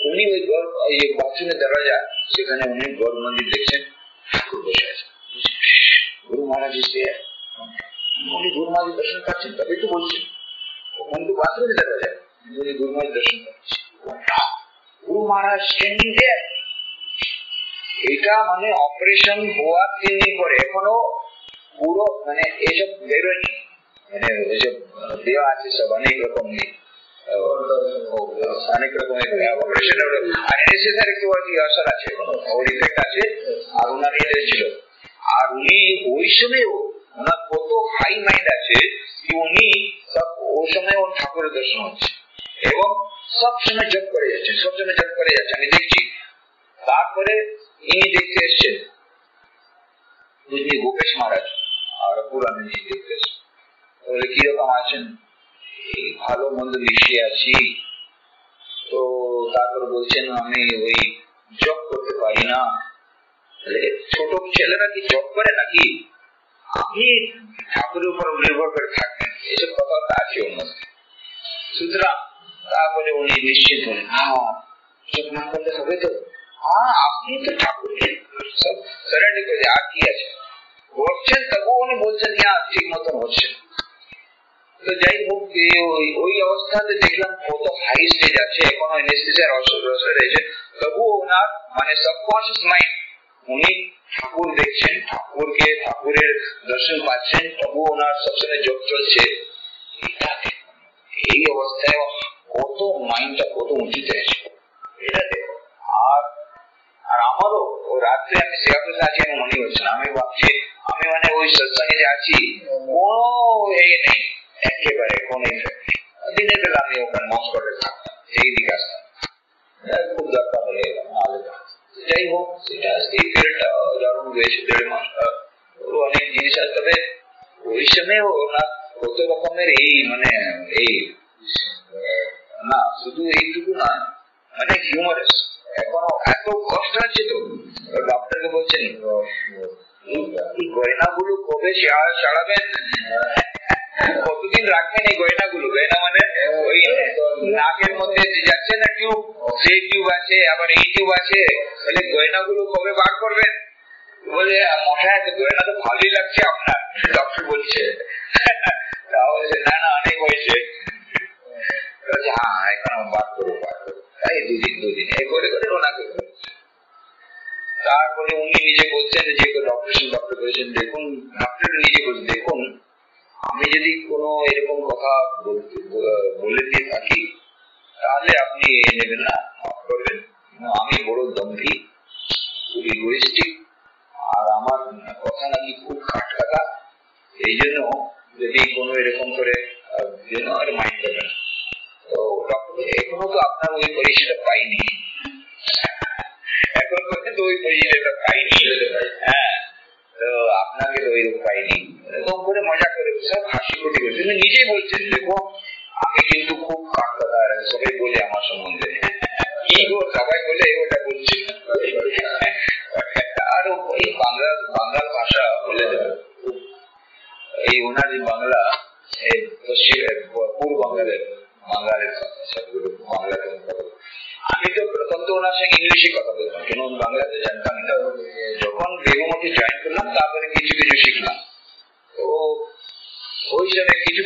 উনি ওই গর্ভ এই বাথরুমের দরজা সেখানে উনি গর্ভ মন্দির দেখছেন ঠাকুর বসে আছে গুরু মহারাজ এসে উনি গুরু মহারাজ দর্শন পাচ্ছেন তবে তো বলছেন ওখানে তো বাথরুমের দরজা উনি গুরু মহারাজ দর্শন পাচ্ছেন গুরু মহারাজ স্ট্যান্ডিং দেয়ার এটা মানে অপারেশন হওয়ার তিন দিন পরে এখনও পুরো মানে এইসব বেরোয়নি মানে এইসব দেওয়া আছে সব অনেক রকম অনেক রকমের অপারেশন আর এনএসএস একটু আর কি আসার আছে ওর ইফেক্ট আছে আর ওনার ইয়ে ছিল আর উনি ওই সময়ও ওনার কত হাই মাইন্ড আছে কি উনি ওই সময় ওর ঠাকুরের দর্শন হচ্ছে এবং সব সময় জব করে যাচ্ছে সব সময় জব করে যাচ্ছে আমি দেখছি তারপরে ইনি দেখতে এসছেন বুঝলি গোপেশ মহারাজ আর পুরানজি দেখতে এসছেন কীরকম আছেন ভালো মন্দ মিশিয়ে আছি। তো তারপর বলছেন, আমি ওই জব করতে পারি না। ছোট ছেলেরা কি জব করে নাকি? আপনি ঠাকুরের উপর নির্ভর করে থাকবেন এসব কথা আছে ওর মধ্যে। সুতরাং তারপরে উনি নিশ্চিত হলেন হ্যাঁ জব না করলে হবে তো? হ্যাঁ আপনি তো ঠাকুরকে সব সারেন্ডার করে আর কি আছে? করছেন তবুও উনি বলছেন হ্যাঁ ঠিক মতন হচ্ছে তো যাই হোক ওই অবস্থাতে দেখলাম কত হাই স্টেজ আছে, এখন এনএসএসআর অসর রয়েছে তবুও ওনার মানে সাবকনসিয়াস মাইন্ড উনি ঠাকুর দেখছেন, ঠাকুরকে, ঠাকুরের দর্শন পাচ্ছেন, তবু ওনার সবসময় যোগ চলছে। এই অবস্থায় কত মাইন্ডটা কত উঁচুতে আছে। এটা দেখো। আর আর আমারও রাত্রে আমি সেবাপুরে আছি, আমি মনে না। আমি ভাবছি, আমি মানে ওই সৎসঙ্গে যে আছি, কোনো এই নেই। একেবারে কোন দিনের বেলা আমি ওখানে মস্কটে থাকতাম, এই দিকে আসতাম খুব দরকার আলাদা যাই হোক, সেটা এই দারুণ রয়েছে দেড় ওর অনেক জিনিস আছে, তবে ওই সময় ওনার কত রকমের এই মানে এই না, শুধু এইটুকু না মানে হিউমারাস এখনও এত কষ্ট আছে তো ডক্টরকে বলছেন গয়নাগুলো কবে ছাড়াবেন কতদিন রাখবেন এই গয়না মানে ওই নাকের মধ্যে যাচ্ছে না টিউব, সেই টিউব আছে, আবার এই টিউব আছে। তাহলে কবে বার করবেন? বলে, মশাই গয়না তো ভালোই লাগছে আপনার, ডক্টর বলছে। বলছে না না, অনেক হয়েছে। হ্যাঁ এখন বার করব বার করব। এই দুদিন দুদিন, এই করে করে তারপরে উনি নিজে বলছেন যে ডক্টর ডক্টর বলেছেন, দেখুন ডক্টর নিজে বলছেন দেখুন আমি যদি কোনো এরকম কথা বলে দিয়ে থাকি, তাহলে আপনি নেবেন না, মাফ করবেন। আমি বড় দম্ভী খুব ইগোইস্টিক আর আমার কথা নাকি খুব খাট কাটা এই জন্য যদি কোনো এরকম করে জন্য আর মাইন্ড করবেন। তো এখনও তো আপনার ওই পরিষেবা পাইনি। এখন পর্যন্ত ওই পরিষেবা পাইনি। হ্যাঁ। আপনাকে তো ওইরকম পাইনি। এরকম করে মজা করে সব হাসি খুটি করছে। নিজেই বলছেন, দেখো, আমি কিন্তু খুব কাটকাটা সবাই বলে আমার সম্বন্ধে। কি গো সবাই বলে ওটা বলছি। আর বাংলা বাংলার ভাষা বলে এই ওনার যে বাংলা পশ্চিম, পূর্ব বাঙালির সবগুলো বাংলাতে আমি তো প্রথম তো ওনার সঙ্গে ইংলিশে কথা বলতাম, কেন বাংলাতে জানতাম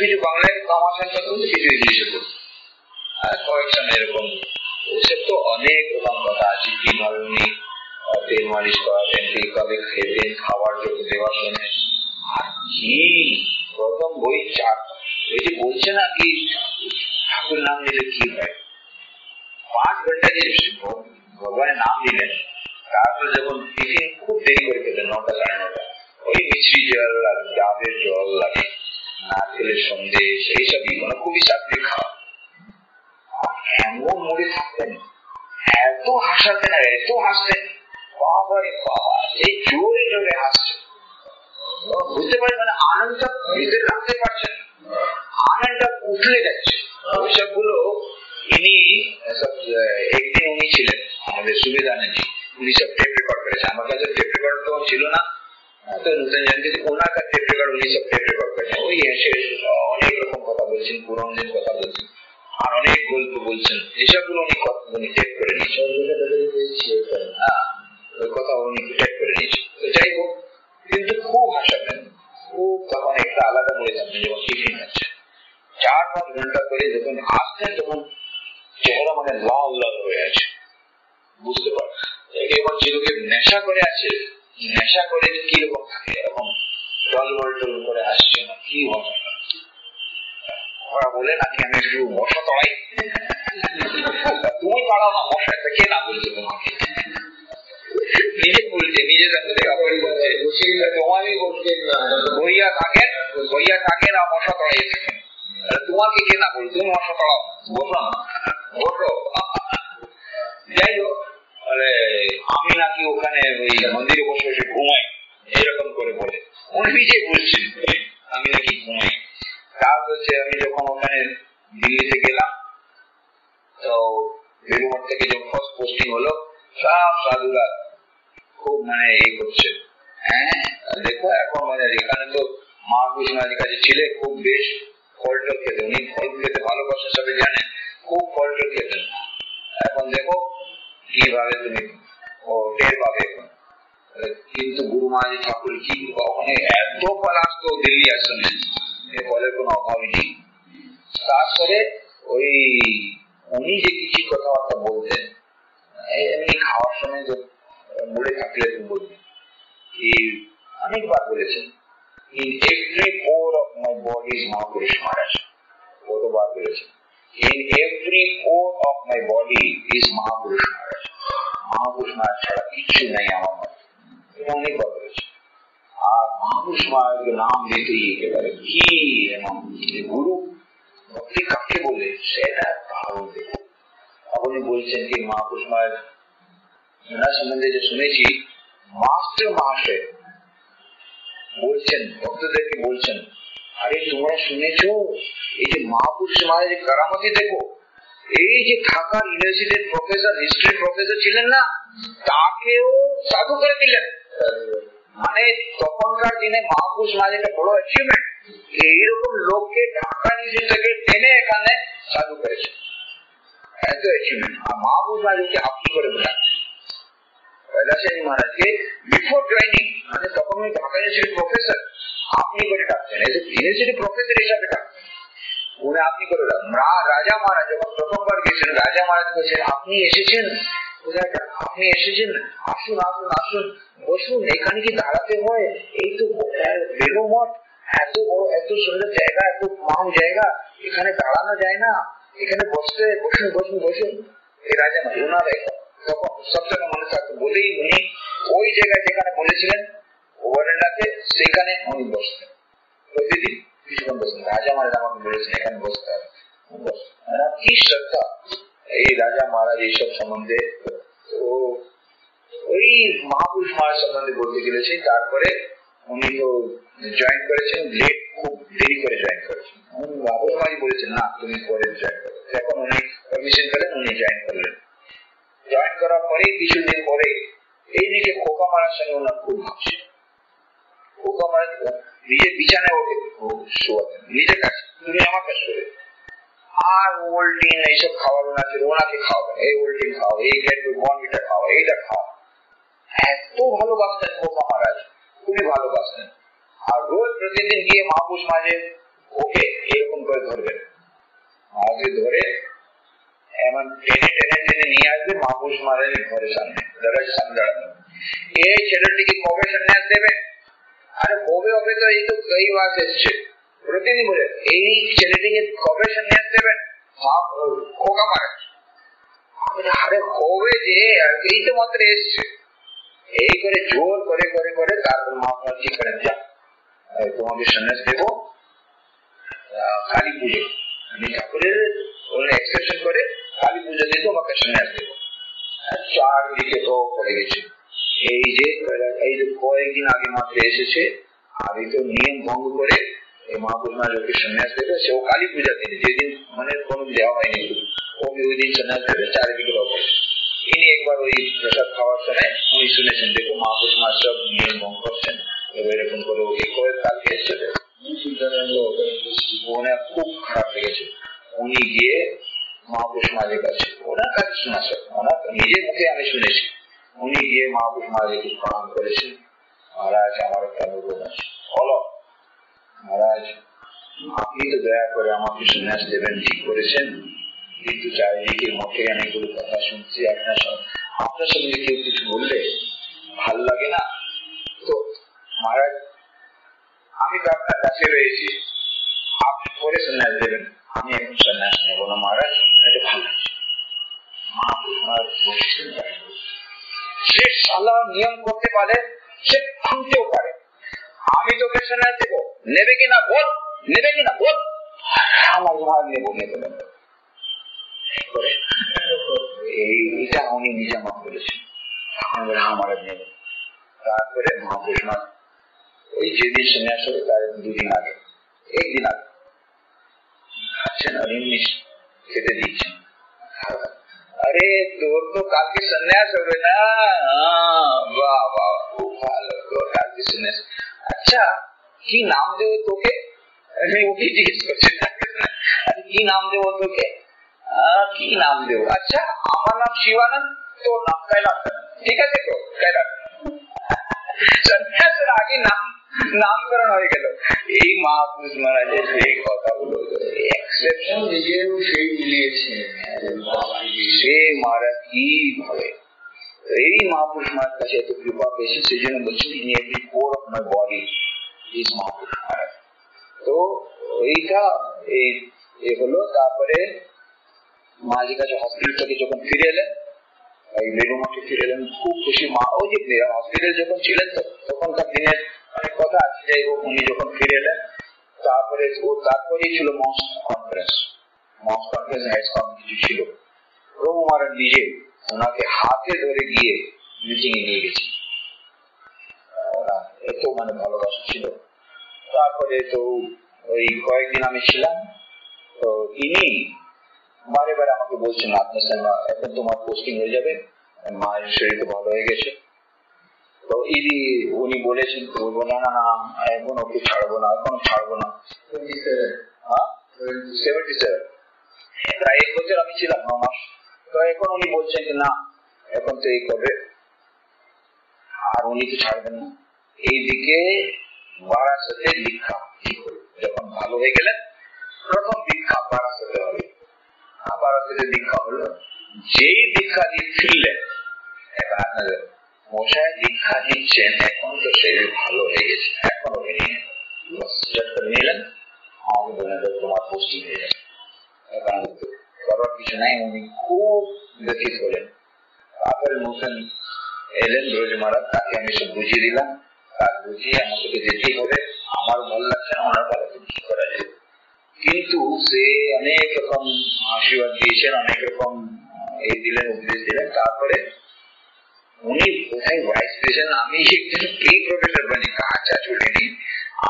কিছু বাংলায় কথা বলতে কিছু ইংলিশে বলতো আর কয়েক এরকম ওসব তো, অনেক রকম কথা আছে। কীভাবে উনি তেল মালিশ করাতেন কবে খেতেন, খাবার যোগ দেওয়ার আর কি প্রথম বই চার যে বলছে না কি, ঠাকুর নাম নিলে কি হয়? পাঁচ ঘণ্টা যে ভগবানের নাম নিলেন। তারপরে যখন টিফিন খুব দেরি করে খেতেন, নটা সাড়ে নটা। ওই মিছরি জল লাগে ডাবের জল লাগে। সন্দেশ মানে খুবই খাওয়া এমন থাকতেন এত হাসাতেন আর এত হাসতেন বাবারে বাবা, এই জোরে জোরে হাসছেন বুঝতে পারি মানে আনন্দটা ভিতরে রাখতে আনন্দটা উঠলে যাচ্ছে। ওইসবগুলো ইনি একদিন উনি ছিলেন, আমাদের সুবিধা নেই উনি সব টেপ রেকর্ড করেছে আমার কাছে টেপ রেকর্ড তখন ছিল না। চার পাঁচ ঘণ্টা করে চেহারা মানে লাল লাল হয়ে আছে বুঝতে পার নেশা করে আছে নেশা করে কীরকম থাকে এরকম টলবল টল করে আসছে না কি হবে? ওরা বলে নাকি আমি একটু মশা তড়াই তুমি না মশা একটা কে না বলছে তোমাকে। নিজে বলছে নিজে তোমারই বলছেন ভইয়া থাকেন ভইয়া থাকেন আর মশা থাকেন তোমাকে কে না বল তুমি মশা তড়াও বললাম বসো। যাই হোক। আমি নাকি ওখানে ওই মন্দিরে বসে বসে ঘুমাই। এরকম করে বলে। উনি নিজে বলছেন আমি নাকি ঘুমাই। তার হচ্ছে আমি যখন ওখানে দিল্লিতে গেলাম, তো বেলুমঠ থেকে যখন ফার্স্ট পোস্টিং হলো, সব সাধুরা খুব মানে এই করছে। হ্যাঁ দেখো এখন মানে এখানে তো মহাকৃষ্ণের কাছে ছিলে, খুব বেশ ফল টল খেতে। উনি ফল খেতে ভালোবাসা, সবাই জানেন খুব ফল টল খেতেন। এখন দেখো কীভাবে তুমি ও টের পাবে কিন্তু গুরু মহারাজ ঠাকুর কি কখনো এত ফল আসতো দিল্লি আসলে এ ফলের কোনো অভাবই নেই তারপরে ওই উনি যে কিছু কথাবার্তা বলতেন এমনি খাওয়ার সময় তো মরে থাকলে বলবেন অনেকবার বলেছেন in every pore of my body is Mahapurush Maharaj কতবার বলেছেন in every pore of my body is Mahapurush Maharaj মহাপুরুষ মহারাজ ছাড়া কিছু নেই আমার মধ্যে এটা অনেকবার বলেছে আর মহাপুরুষ মহারাজকে নাম দিতেই একেবারে কি এবং গুরু ভক্তি কাকে বলে সেটা ভালো দেখো আপনি বলছেন কি মহাপুরুষ মহারাজ ওনার সম্বন্ধে যে শুনেছি মাস্টার মহাশয় বলছেন ভক্তদেরকে বলছেন আরে তোমরা শুনেছ এই যে মহাপুরুষ মহারাজের কারামতি দেখো এই যে ঢাকার ইউনিভার্সিটির প্রফেসর হিস্ট্রি প্রফেসর ছিলেন না, তাকেও সাধু করে দিলেন। মানে তখনকার দিনে মহাপুরুষ মহারাজ একটা বড় অ্যাচিভমেন্ট এইরকম লোককে ঢাকা ইউনিভার্সিটি থেকে টেনে এখানে সাধু করেছে। এত অ্যাচিভমেন্ট আর মহাপুরুষ মহারাজকে আপনি করে বোঝান কৈলাসেনী মহারাজকে বিফোর জয়নিং মানে তখন ঢাকা ইউনিভার্সিটির প্রফেসর আপনি করে ডাকতেন? ইউনিভার্সিটি প্রফেসর হিসাবে ডাকতেন। উনি আপনি করে রাজা মহারাজ যখন প্রথমবার গেছিলেন রাজা মহারাজ বলছেন, আপনি এসেছেন? আপনি এসেছেন? আসুন আসুন আসুন। বসুন, এখানে কি দাঁড়াতে হয়? এই তো বেলু মঠ, এত বড়, এত সুন্দর জায়গা, এত মাম জায়গা। এখানে দাঁড়ানো যায় না। এখানে বসতে, বসুন বসুন বসুন। এই রাজা মহারাজ ওনার তখন সবসময় মনে থাকতো, বলেই উনি ওই জায়গায় যেখানে বলেছিলেন ওভারেন্ডাতে সেখানে উনি বসতেন। প্রতিদিন কিছুক্ষণ রাজা মহারাজ আমাকে বলেছেন এখানে বসতে হবে। কি শ্রদ্ধা, এই রাজা মহারাজ এইসব সম্বন্ধে ওই মহাপুরুষ মহারাজ সম্বন্ধে বলতে গেলেছে, তারপরে উনি তো জয়েন করেছেন লেট খুব দেরি করে জয়েন করেছেন। মহাপুরুষ মহারাজ বলেছেন, না, তুমি পরে জয়েন করো। এখন উনি পারমিশন পেলেন, উনি জয়েন করলেন। জয়েন করার পরে কিছুদিন পরে, এইদিকে খোকা মারার সঙ্গে ওনার খুব ভাবছে খোকা মারা নিজের বিছানায় ওঠে শোয়াতেন নিজের কাছে তুমি আমার কাছে করে আর ওল্টিন এইসব খাবার ওনাকে ওনাকে খাওয়াবেন এই ওল্টিন খাও এই ক্যাডবেরি বর্নভিটা খাও এইটা খাও এত ভালোবাসতেন খোকা মহারাজ খুবই ভালোবাসতেন আর রোজ প্রতিদিন গিয়ে মহাপুষ মাঝে ওকে এরকম করে ধরবেন আমাকে ধরে এমন টেনে টেনে টেনে নিয়ে আসবে মহাপুষ মহারাজের ঘরের সামনে দাদার সামনে দাঁড়ানো এই ছেলেটিকে কবে সন্ন্যাস দেবে আরে কবে হবে তো এই তো মাস এসছে। প্রতিদিন বলে, এই ছেলেটিকে কবে সন্ন্যাস দেবেন খোকা আরে কবে যে? এই তো মাত্র এসছে। এই করে জোর করে করে করে তারপর ঠিক যা। তোমাকে সন্ন্যাস দেবো কালী পুজো। আমি ঠাকুরের করে কালী পুজো দিয়ে তোমাকে সন্ন্যাস দেবো। চারদিকে তো পড়ে গেছে। এই যে এই যে কয়েকদিন আগে মাত্র এসেছে, আর এই তো নিয়ম ভঙ্গ করে মহাপুরমা লোকের সন্ন্যাস দেবে। সেও কালী পূজা দিন যেদিন মানে কোনো দেওয়া হয়নি ওকে ওই দিন সন্ন্যাস দেবে চারিদিকে ইনি একবার ওই প্রসাদ খাওয়ার সময় উনি শুনেছেন দেখো সব নিয়ম ভঙ্গ করছেন, এবার এরকম করে ওকে কয়েক খুব খারাপ লেগেছে। উনি গিয়ে মহাপুরুষ মাঝের কাছে, ওনার কাছে শোনাছে ওনার নিজের মুখে আমি শুনেছি। উনি গিয়ে মহাপুরুষ মাঝেকে প্রণাম করেছেন। মহারাজ আমার একটা অনুরোধ আছে। বলো। মহারাজ, আপনি তো দয়া করে আমাকে সন্ন্যাস দেবেন, ঠিক করেছেন। কিন্তু চারিদিকে মুখে অনেকগুলো কথা শুনছি, আপনার আপনার সঙ্গে কেউ কিছু বললে ভালো লাগে না? তো, মহারাজ, আমি তো আপনার কাছে রয়েছি। আপনি পরে সন্ন্যাস দেবেন। আমি এখন সন্ন্যাস নেব না, মহারাজ। এটা ভালো সে সালা নিয়ম করতে পারে, সে ভাঙতেও পারে। আমি তোকে সন্ন্যাস দেবো, নেবে কিনা বল, নেবে কিনা বল। আমার নেব নেব এইটা উনি নিজে মত বলেছেন আমরা আমার নেব। তারপরে ওই যেদিন সন্ন্যাস হবে তার দুদিন আগে, একদিন আগে খেতে দিচ্ছেন আরে তোর তো কালকে সন্ন্যাস হবে না বাহ বাহ খুব ভালো তোর কালকে সন্ন্যাস আচ্ছা কি নাম দেবো তোকে আমি ওকে জিজ্ঞেস করছি কি নাম দেবো তোকে কি নাম দেবো আচ্ছা আমার নাম শিবানন্দ তোর নাম कैलाश ঠিক আছে তো कैलाश সন্ন্যাসের আগে নাম নামকরণ হয়ে গেল এই মহাপুরুষ মহারাজের সেই কথাগুলো এক্সেপশন নিজেও সেই মিলিয়েছে সে মারা কি ভাবে এই মহাপুরুষ মহারাজ কাছে এত কৃপা পেয়েছে সেই জন্য বলছেন ইনি every core of my body is মহাপুরুষ মহারাজ তো এইটা এই হলো তারপরে মাঝে কাছে হসপিটাল থেকে যখন ফিরে এলেন এই বেগমাকে ফিরে এলেন খুব খুশি মা ওই যে হসপিটাল যখন ছিলেন তখনকার দিনের অনেক কথা আছে যাই উনি যখন ফিরে এলেন তারপরে ও তারপরেই ছিল মস কনফারেন্স মস কনফারেন্স হাইস কিছু ছিল। প্রভু নিজে ওনাকে হাতে ধরে গিয়ে মিটিং এ নিয়ে গেছে। এত মানে ভালোবাসা ছিল। তারপরে তো ওই কয়েকদিন আমি ছিলাম। তো ইনি বারে বারে আমাকে বলছেন, আপনার এখন তোমার পোস্টিং হয়ে যাবে। মায়ের শরীর তো ভালো হয়ে গেছে। তো উনি বলেছেন বলব না না এখন ওকে ছাড়বো না এখন ছাড়বো না। সেভেন্টি সেভেন প্রায় এক বছর আমি ছিলাম ন মাস। তো এখন উনি বলছেন যে না এখন তো এই করবে। আর উনি তো ছাড়বেন না। এইদিকে বারাসাতে দীক্ষা যখন ভালো হয়ে গেলেন প্রথম দীক্ষা বারাসাতে হবে। বারাসাতে দীক্ষা হলো। যেই দীক্ষা দিয়ে ফিরলেন এখন আপনাদের মশাই দীক্ষা দিচ্ছেন এখন তো শরীর ভালো হয়ে গেছে। এখন ওকে নিয়ে নিলেন আমাকে বললেন তোমার পোস্টিং হয়ে যাবে করার কিছু নাই, উনি খুব এলেন মহারাজ তাকে আমি সব বুঝিয়ে দিলাম। তার বুঝিয়ে আমাকে হবে। আমার ভালো লাগছে না, ওনার কি করা যায় কিন্তু সে অনেক রকম আশীর্বাদ দিয়েছেন, অনেক রকম এই দিলেন, উপদেশ দিলেন। তারপরে উনি কোথায় ভাইস প্রেসিডেন্ট আমি একজন প্রি প্রফেসর বানি কাঁচা ছুটিনি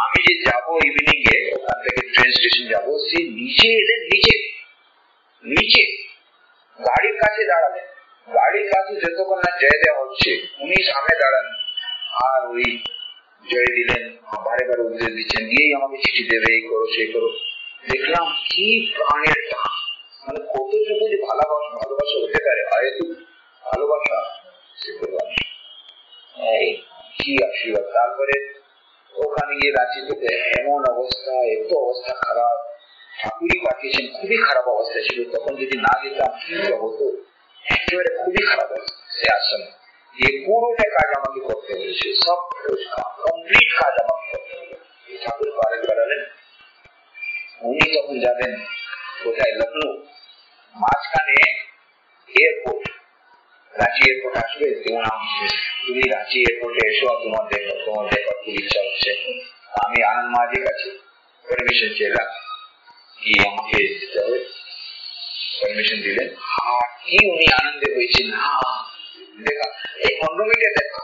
আমি যে যাব ইভিনিং এ, ওখান থেকে ট্রেন স্টেশন যাব, সে নিচে এলেন নিচে নিচে, গাড়ির কাছে দাঁড়ালেন গাড়ির কাছে যতক্ষণ না জয় দেওয়া হচ্ছে, উনি সামনে দাঁড়ান। আর ওই জয় দিলেন, বারে বারে উপদেশ দিচ্ছেন দিয়েই আমাকে চিঠি দেবে, এই করো, সেই করো। দেখলাম কি প্রাণের টান। মানে কতটুকু যে ভালোবাসা ভালোবাসা হতে পারে আয়তু ভালোবাসা তারপরে ওখানে গিয়ে রাঁচিতে এমন অবস্থা, এত অবস্থা খারাপ। ঠাকুরই পাঠিয়েছেন, খুবই খারাপ অবস্থা ছিল। তখন যদি না যেতাম, কি হতো? একেবারে খুবই খারাপ অবস্থা। সে আশ্রমে যে পুরোটা কাজ আমাকে করতে হয়েছে। সব কমপ্লিট কাজ আমাকে করতে হবে ঠাকুর পারে করালেন উনি তখন যাবেন কোথায়? লখনৌ মাঝখানে এয়ারপোর্ট রাঁচি এয়ারপোর্ট আসবে তুমি রাঁচি এয়ারপোর্টে এসো তোমার দেখো, তোমার দেখার ইচ্ছা হচ্ছে আমি আনন্দ মাঝির কাছে পারমিশন চেলাম কি আমাকে যেতে হবে? পারমিশন দিলেন। কি উনি আনন্দে হয়েছেন দেখা, এই দেখা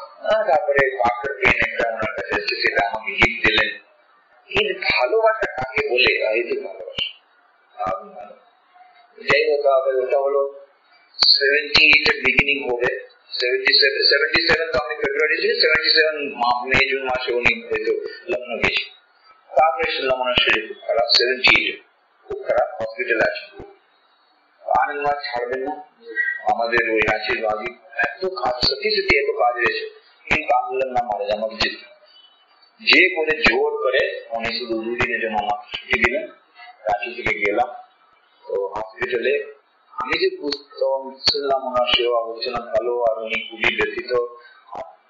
তারপরে পেন একটা ওনার কাছে সেটা আমাকে গিফট দিলেন। কিন্তু ভালোবাসা কাকে বলে? এই তো ভালোবাসা। যাই হোক ওটা হলো সেভেন্টি এইট এর বিগিনিং হবে সেভেন্টি সেভেন সেভেন্টি সেভেন তো আমি ফেব্রুয়ারি আমাদের ওই রাঁচির এত কাজ, সত্যি সত্যি এত কাজ রয়েছে কিন্তু আমি বললাম না মারা আমাকে যেতে যে করে জোর করে, উনি শুধু দুদিনের জন্য আমাকে ছুটি দিলেন। রাঁচি থেকে গেলাম। তো হসপিটালে আমি যে বুঝতাম ওনার সেবা হচ্ছিলাম ভালো, আর উনি খুবই ব্যথিত।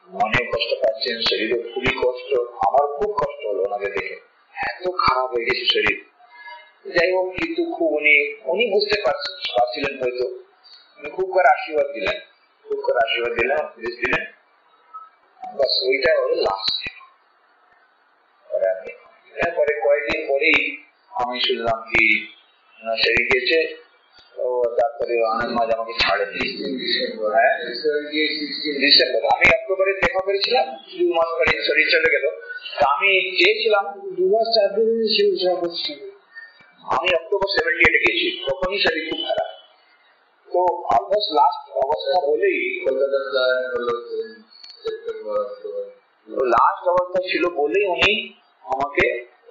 মনে কষ্ট পাচ্ছেন শরীরে খুবই কষ্ট। আমার খুব কষ্ট হলো ওনাকে দেখে। এত খারাপ হয়ে গেছে শরীর। যাই হোক, কিন্তু খুব উনি উনি বুঝতে পারছিলেন হয়তো। উনি খুব করে আশীর্বাদ দিলেন। খুব করে আশীর্বাদ দিলেন, উপদেশ দিলেন। বাস ওইটা হলো লাস্ট পরে কয়েকদিন পরেই আমি শুনলাম কি শরীর গেছে। ও তারপরে আনন্দ মাঝ আমাকে ছাড়ে ডিসেম্বর আমি অক্টোবরে দেখা করেছিলাম দু মাস পরে শরীর চলে গেল আমি চেয়েছিলাম
দু মাস চার দিন সেই উৎসাহ করছিল
আমি অক্টোবর সেভেন্টি এইটে গেছি তখনই শরীর খুব খারাপ তো অলমোস্ট লাস্ট অবস্থা বলেই লাস্ট অবস্থা ছিল বলেই উনি আমাকে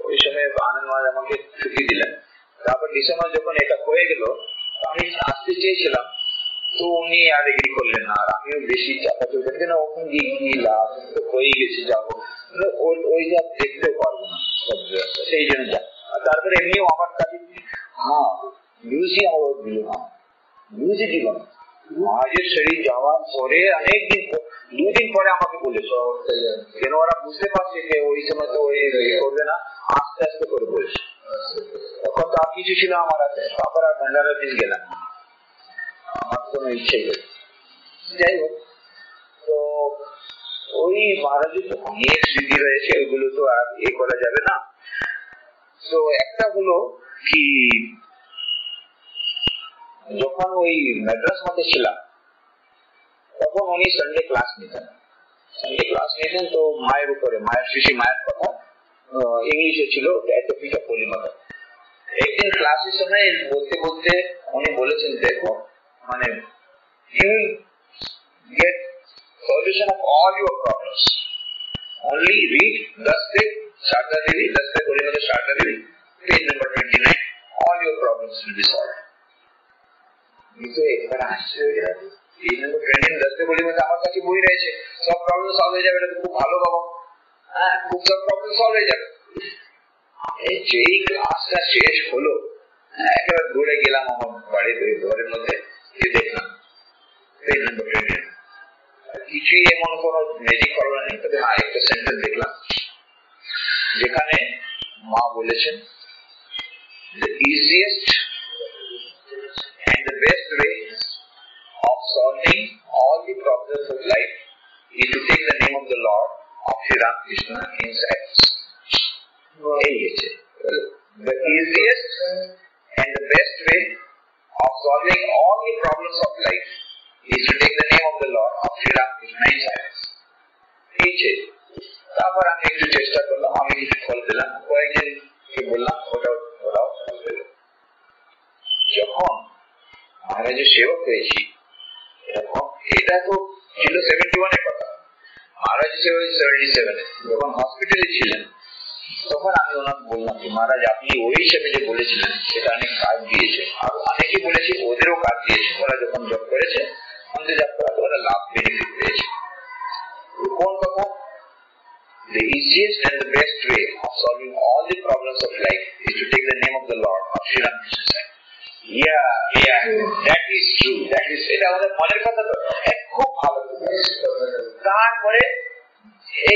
ওই সময় আনন্দ আমাকে ছুটি দিলেন তারপর ডিসেম্বর যখন এটা হয়ে গেল আমি আসতে চেয়েছিলাম, তো উনি আর এগ্রি করলেন না, আর আমিও বেশি চাপা চলতেন কেন ওখানে গিয়ে কি লাভ? তো হয়েই গেছে, যাব। ওই যা দেখতেও পারব না সেই জন্য যা। তারপরে এমনিও আমার কাছে হ্যাঁ নিউজই আমার দিল না। নিউজই দিল না। মহাজের শরীর যাওয়ার পরে অনেক দিন দুদিন পরে আমাকে বলেছে কেন ওরা বুঝতে পারছে যে ওই সময় তো ওই করবে না। আস্তে আস্তে করে বলেছে। তখন কিছু ছিল আমার হাতে। আর ভান্ডারের দিন গেলাম। আমার কোনো ইচ্ছে নেই। যাই হোক, তো ওই মহারাজের তো অনেক স্মৃতি রয়েছে তো আর এ করা যাবে না। তো একটা হলো কি, যখন ওই ম্যাড্রাস মধ্যে ছিলাম, তখন উনি সানডে ক্লাস নিতেন। সানডে ক্লাস নিতেন তো মায়ের উপরে, মায়ের শিশি মায়ের কথা। ইংলিশে ছিল একদিন ক্লাসের সময় বলতে বলতে উনি বলেছেন দেখো মানে you get solution of all your problems only read Daste Sharda Devi, Daste Purimadha Sharda Devi, page number 29. All your problems will be solved. কিন্তু একবার আসছে পেজ নম্বর টোয়েন্টি দশটা বলি আমার কাছে বই রয়েছে সব প্রবলেম সলভ হয়ে যাবে এটা তো খুব ভালো বাবা হ্যাঁ খুব সব প্রবলেম সলভ হয়ে যাবে যেই ক্লাসটা শেষ হলো একেবারে ঘুরে গেলাম আমার বাড়ির ওই ঘরের মধ্যে, গিয়ে দেখলাম। পেজ নম্বর টোয়েন্টি কিছুই এমন কোন ম্যাজিক করার নেই তবে হ্যাঁ একটা সেন্টেন্স দেখলাম। যেখানে মা বলেছেন the easiest and the best way of solving all the problems of life is to take the name of the Lord of Sri Ramakrishna in silence. এই হচ্ছে the easiest and the best way of solving all the problems of life is to take the name of the Lord of Sri Ramakrishna in silence. এই যে তারপর আমি একটু চেষ্টা করলাম আমি কিছু ফল পেলাম কয়েকদিন কি বললাম ওটা ওরাও ফল পেল যখন মহারাজের সেবক হয়েছি তখন এটা তো ছিল কথা মহারাজ সেভেন্টি সেভেনে যখন হসপিটালে ছিলেন তখন আমি ওনাকে বললাম কি মহারাজ আপনি ওই হিসেবে যে বলেছিলেন সেটা অনেক কাজ দিয়েছে। আর অনেকেই বলেছে ওদেরও কাজ দিয়েছে। ওরা যখন জব করেছে আমাদের জব করাতে ওরা লাভ বেনিফিট পেয়েছে। কোন কথা The easiest and the best way of solving all the problems of life is to take the name of the Lord of Sri Ramakrishna. Yeah, yeah, that is true. That is এটা আমাদের মনের কথা তো। খুব ভালো। তারপরে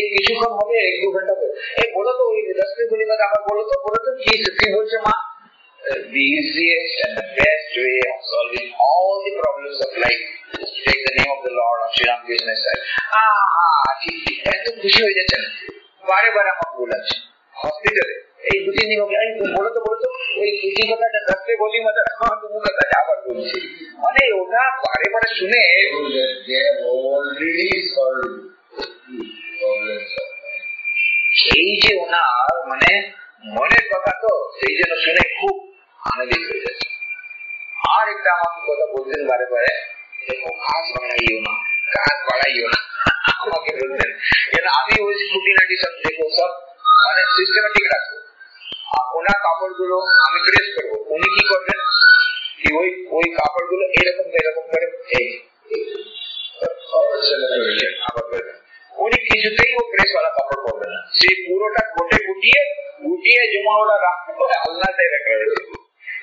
এই কিছুক্ষণ হবে এক দু ঘণ্টা হবে। এই বলো তো ওই দশ মিনিট আবার বলো তো বলো তো কি কি বলছে মা? The easiest and the best way of solving all the problems of life is to take the name of the Lord of Sri Ramakrishna said, ah, এত খুশি হয়ে যাচ্ছেন। বারে বারে আমার ভুল আছে। হসপিটালে এই দু তিন দিন আমি বলো তো বলো তো ওই কুচি কথাটা রাস্তায় বলি মানে আমার তুমি কথাটা আবার বলছি। মানে ওটা বারে বারে শুনে
problems of
সেই যে ওনার মানে মনের কথা তো সেই জন্য শুনে খুব আনন্দিত হয়ে যাচ্ছে আর একটা আমাকে কথা বলতেন বারে বারে বাড়াইও না বাড়াইও না আমাকে বলতেন কেন আমি ওই খুঁটিনাটি সব দেখো সব মানে সিস্টেমেটিক রাখব আর ওনার কাপড়গুলো আমি প্রেস করব উনি কি করবেন ওই ওই কাপড়গুলো এরকম এরকম করে এই আবার উনি কিছুতেই ও প্রেস ওয়ালা কাপড় পরবে না সেই পুরোটা গোটে গুটিয়ে গুটিয়ে জমা ওরা রাখতে পারে আল্লাহতে রেখে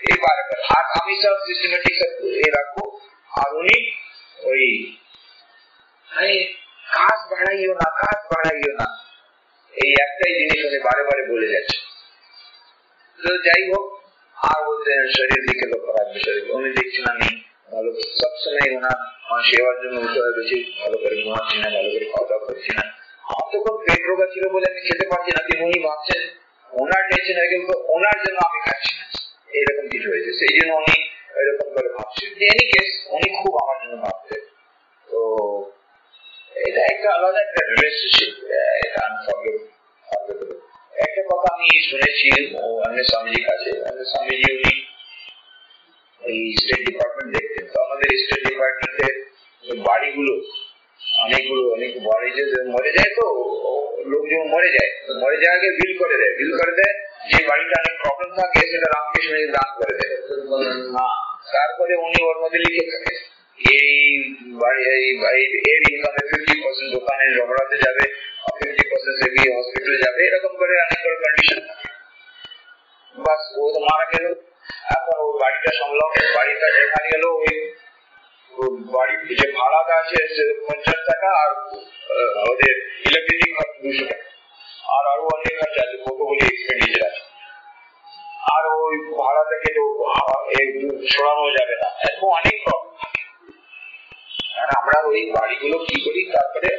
এই বারে আর আমি সব সিস্টেমেটিক সব এ রাখব আর উনি ওই কাজ বাড়াইও না কাজ বাড়াইও না এই একটাই জিনিস উনি বারে বারে বলে যাচ্ছে তো যাই হোক আর বলতেন শরীর দিকে লক্ষ্য রাখবে শরীর উনি দেখছি না নেই ভালো সবসময় ওনার সেবার জন্য উঠে গেছি ভালো করে ঘুমাচ্ছি না, ভালো করে খাওয়া দাওয়া করছি না। আমার পেট রোগা ছিল বলে আমি খেতে পারছি না, কিন্তু উনি ভাবছেন ওনার টেনশন হয়ে গেল ওনার জন্য আমি খাচ্ছি না। এরকম কিছু হয়েছে, সেই জন্য উনি এরকম করে ভাবছেন। এনি কেস উনি খুব আমার জন্য ভাবতেন তো এটা একটা আলাদা একটা রিলেশনশিপ এটা একটা কথা আমি শুনেছি অন্য স্বামীজির কাছে স্বামীজি উনি এই স্টেট ডিপার্টমেন্ট দেখতেন তো আমাদের স্টেট ডিপার্টমেন্টের বাড়িগুলো অনেকগুলো অনেক বাড়ি যে মরে যায় তো লোকজন মরে যায়। মরে যাওয়ার আগে বিল করে দেয়। বিল করে দেয় যে বাড়িটা অনেক প্রবলেম থাকে সেটা রামকৃষ্ণ দান করে দেয়। হ্যাঁ। তারপরে উনি ওর মধ্যে লিখে থাকে এই বাড়ি এই বাড়ির এর ইনকামে ফিফটি পার্সেন্ট দোকানে জমরাতে যাবে ফিফটি পার্সেন্ট সেভি হসপিটালে যাবে এরকম করে অনেক কন্ডিশন বাস ও তো মারা গেল। এখন ওই বাড়িটা সামলাও বাড়িটা দেখা গেল, ওই বাড়ির যে ভাড়াটা আছে পঞ্চাশ টাকা আর ওদের ইলেকট্রিসিটি খরচ দুশো টাকা। আর আরও অনেক খরচ আছে, কতগুলি এক্সপেন্ডিচার আছে। আর ওই ভাড়া থেকে তো সরানো যাবে না। এরকম অনেক প্রবলেম আমরা ওই বাড়িগুলো কি করি, তারপরে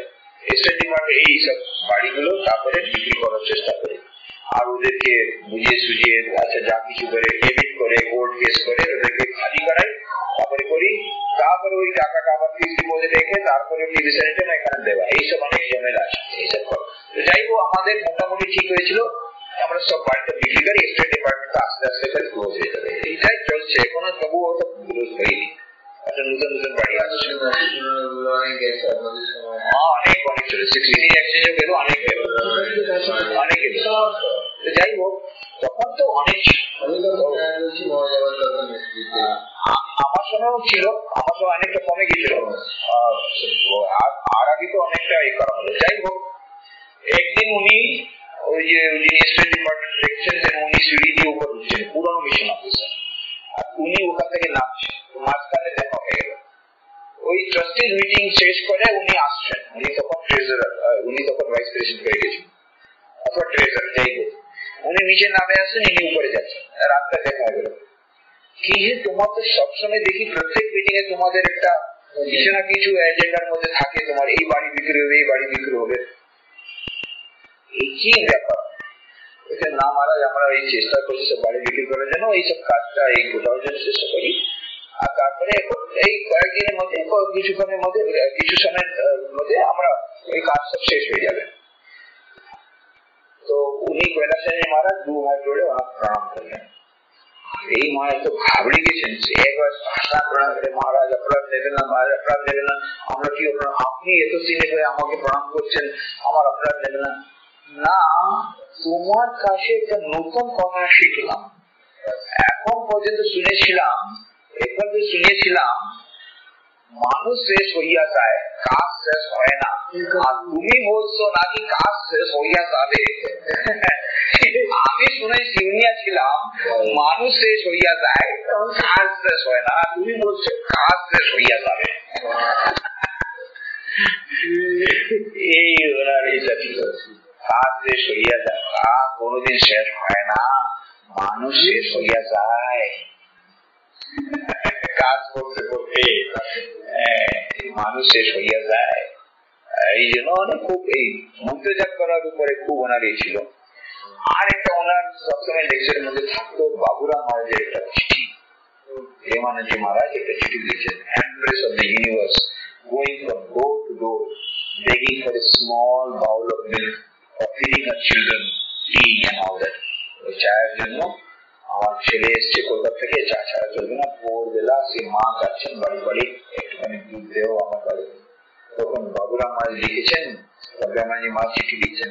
ডিপার্টমেন্ট এই সব বাড়িগুলো তারপরে বিক্রি করার চেষ্টা করি। আর ওদেরকে বুঝিয়ে সুঝিয়ে আচ্ছা যা কিছু করে ডেবিট কোর্ট কেস করে ওদেরকে খালি করাই তারপরে করি তারপরে ওই টাকাটা আবার ফিক্স ডিপোজিট রেখে তারপরে টিভি সেন্টার এখানে দেওয়া। এইসব অনেক ঝামেলা আছে এইসব তো যাই হোক আমাদের মোটামুটি ঠিক হয়েছিল। আমরা সব বাড়িতে বিক্রি করি স্টেট ডিপার্টমেন্ট আস্তে আস্তে করে ক্লোজ হয়ে যাবে। এইটাই চলছে এখন তবু অত ক্লোজ হয়নি। নতুন নতুন বাড়ি আসছে অনেক অনেক চলে সিক্সটিন এক্সচেঞ্জও গেল। অনেক গেল। গেল যাই হোক তখন তো অনেক আমার সময়ও ছিল আমার সময় অনেকটা কমে গেছিল। আর আগে তো অনেকটা এ করা হলো। যাই হোক একদিন উনি ওই যে যিনি স্টেট ডিপার্টমেন্ট দেখছেন যেন উনি সিঁড়ি দিয়ে উপর উঠছেন পুরনো মিশন অফিসার আর উনি ওখান থেকে নামছেন। মাঝখানে দেখা হয়ে গেল। ওই ট্রাস্টির মিটিং শেষ করে উনি আসছেন। উনি তখন ট্রেজারার উনি তখন ভাইস প্রেসিডেন্ট হয়ে গেছেন। অথবা ট্রেজার যাই হোক। উনি নিচে নামে আসছেন ইনি উপরে যাচ্ছেন রাস্তা দেখা গেল। কি যে তোমার তো সবসময় দেখি প্রত্যেক মিটিং এ তোমাদের একটা কিছু না কিছু এজেন্ডার মধ্যে থাকে তোমার, এই বাড়ি বিক্রি হবে, এই বাড়ি বিক্রি হবে। এই কি ব্যাপার? না মহারাজ আমরা এই চেষ্টা করছি সব বাড়ি বিক্রি করার জন্য এইসব কাজটা, এই গোটার জন্য চেষ্টা করি। আর তারপরে এই কয়েকদিনের মধ্যে কিছুক্ষণের মধ্যে, কিছু সময়ের মধ্যে আমরা ওই কাজ সব শেষ হয়ে যাবে। তো উনি কৈলাসেন মহারাজ দু হাত জোড়ে ওনার প্রণাম করলেন এই মহারাজ তো ঘাবড়ে গেছেন সে একবার সাষ্টাঙ্গ প্রণাম করে মহারাজ অপরাধ নেবেন না মহারাজ অপরাধ নেবেন না আমরা কি আপনি এত সিনে হয়ে আমাকে প্রণাম করছেন আমার অপরাধ নেবেন না না তোমার কাছে একটা নতুন কথা শিখলাম এখন পর্যন্ত শুনেছিলাম এখন যে শুনেছিলাম মানুষ শেষ হইয়া যায়, কাজ শেষ হয় না। আর তুমি বলছো নাকি কাজ শেষ হইয়া যাবে? আমি শুনে জুনিয়া ছিলাম, মানুষ শেষ হইয়া যায়, কাজ শেষ হয় না। তুমি বলছো কাজ শেষ হইয়া যাবে। এই ওনার এইটা ছিল কাজ শেষ হইয়া যায় কাজ কোনোদিন শেষ হয় না, মানুষ শেষ হইয়া যায়। কাজ করতে করতে মানুষ শেষ হইয়া যায় এই জন্য অনেক খুব এই মন্ত্রজাপ করার উপরে খুব ওনার এই ছিল আর একটা ওনার সবসময় লেকচারের মধ্যে থাকতো বাবুরাম মহারাজের একটা চিঠি প্রেমানন্দজি মহারাজ একটা চিঠি দিয়েছেন empress of the universe going from door to door begging for a small bowl of milk or feeding her children, tea and all that. ওই চায়ের জন্য আমার ছেলে এসছে কলকাতা থেকে চা ছাড়া চলবে না ভোরবেলা সে মা যাচ্ছেন বাড়ি বাড়ি একটুখানি দুধ দেও আমার বাড়ি তখন বাবুরাম মাঝ লিখেছেন বাবুরাম মাঝি মা চিঠি লিখছেন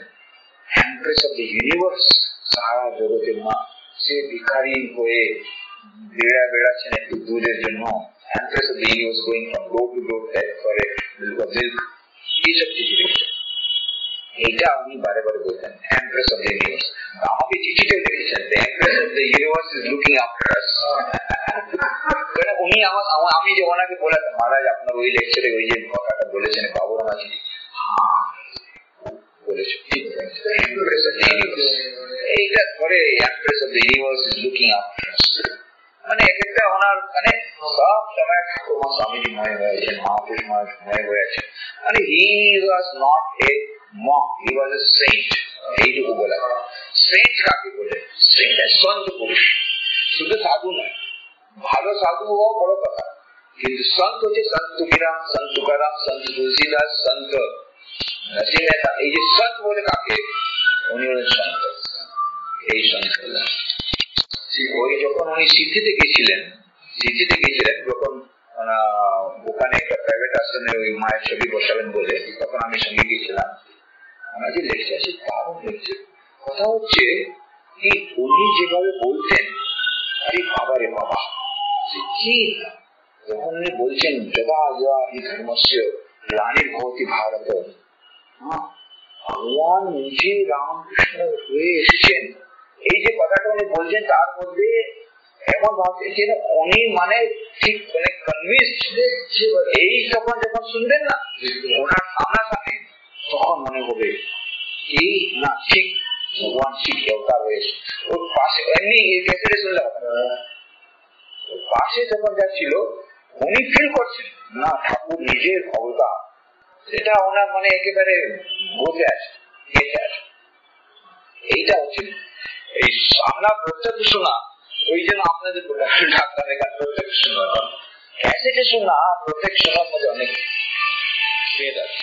হ্যান্ড্রেস অফ দ্য ইউনিভার্স সারা জগতের মা সে ভিখারি হয়ে বেড়া বেড়াচ্ছেন একটু দুধের জন্য empress of the universe going from door to door করে মিল্ক অফ মিল্ক এইসব চিঠি লিখছেন এইটা উনি বারে বারে বলতেন এমপ্রেস অফ দ্য ইউনিভার্স আমাকে চিঠিতে লিখেছেন the empress of the universe is looking after us উনি আমার আমি যে ওনাকে বলেছেন মহারাজ আপনার ওই লেকচারে ওই যে কথাটা বলেছেন বাবুর আমার চিঠি এইটা ধরে empress of the universe is looking after us মানে এক একটা ওনার মানে সব সময় ঠাকুরমা স্বামীজি মনে হয়েছেন মহাপুরুষ মহারাজ মনে হয়েছে মানে he was not a mock he was a saint এইটুকু বলা। সেন্ট কাকে বলে? সেন্ট সন্ত পুরুষ। শুধু সাধু নয়, ভালো সাধু হওয়া বড় কথা। কিন্তু সন্ত হচ্ছে সন্ত তুকিরাম সন্ত তুকারাম সন্ত তুলসীদাস, সন্ত নরসিংহ মেহতা এই যে সন্ত বলে কাকে? উনি হলেন সন্ত। এই সন্ত ওই যখন উনি সিদ্ধিতে গেছিলেন সিদ্ধিতে গেছিলেন, যখন ওখানে একটা প্রাইভেট আশ্রমে ওই মায়ের ছবি বসাবেন বলে, তখন আমি সঙ্গে গেছিলাম। আমার যে লেকচার সে দারুণ লেকচার কথা হচ্ছে কি উনি যেভাবে বলতেন, আরে বাবা রে বাবা কি? যখন উনি বলছেন যদা যা হি ধর্মস্য গ্লানির ভবতি ভারত। ভগবান নিজে রামকৃষ্ণ হয়ে এসেছেন। এই যে কথাটা উনি বলছেন, তার মধ্যে এমন ভাবছেন উনি মানে ঠিক মানে কনভিন্সড এই তখন যখন শুনবেন না, ওনার সামনাসামনি তখন মনে হবে। এই না, ঠিক ভগবান শিখ অবতার হয়েছে ওর পাশে, এমনি ক্যাসেটে শুনলে পাশে যখন যাচ্ছিল, উনি ফিল করছেন না, ঠাকুর নিজের অবতার। সেটা ওনার মানে একেবারে বোঝে আছে গেছে আছে। এইটা হচ্ছে এই আমরা প্রত্যক্ষ শোনা। ওই জন্য আপনাদের ডাক্তার এখানে প্রত্যক্ষ শোনা ক্যাসেটে শোনা প্রত্যেক শোনার মধ্যে অনেক ভেদ আছে।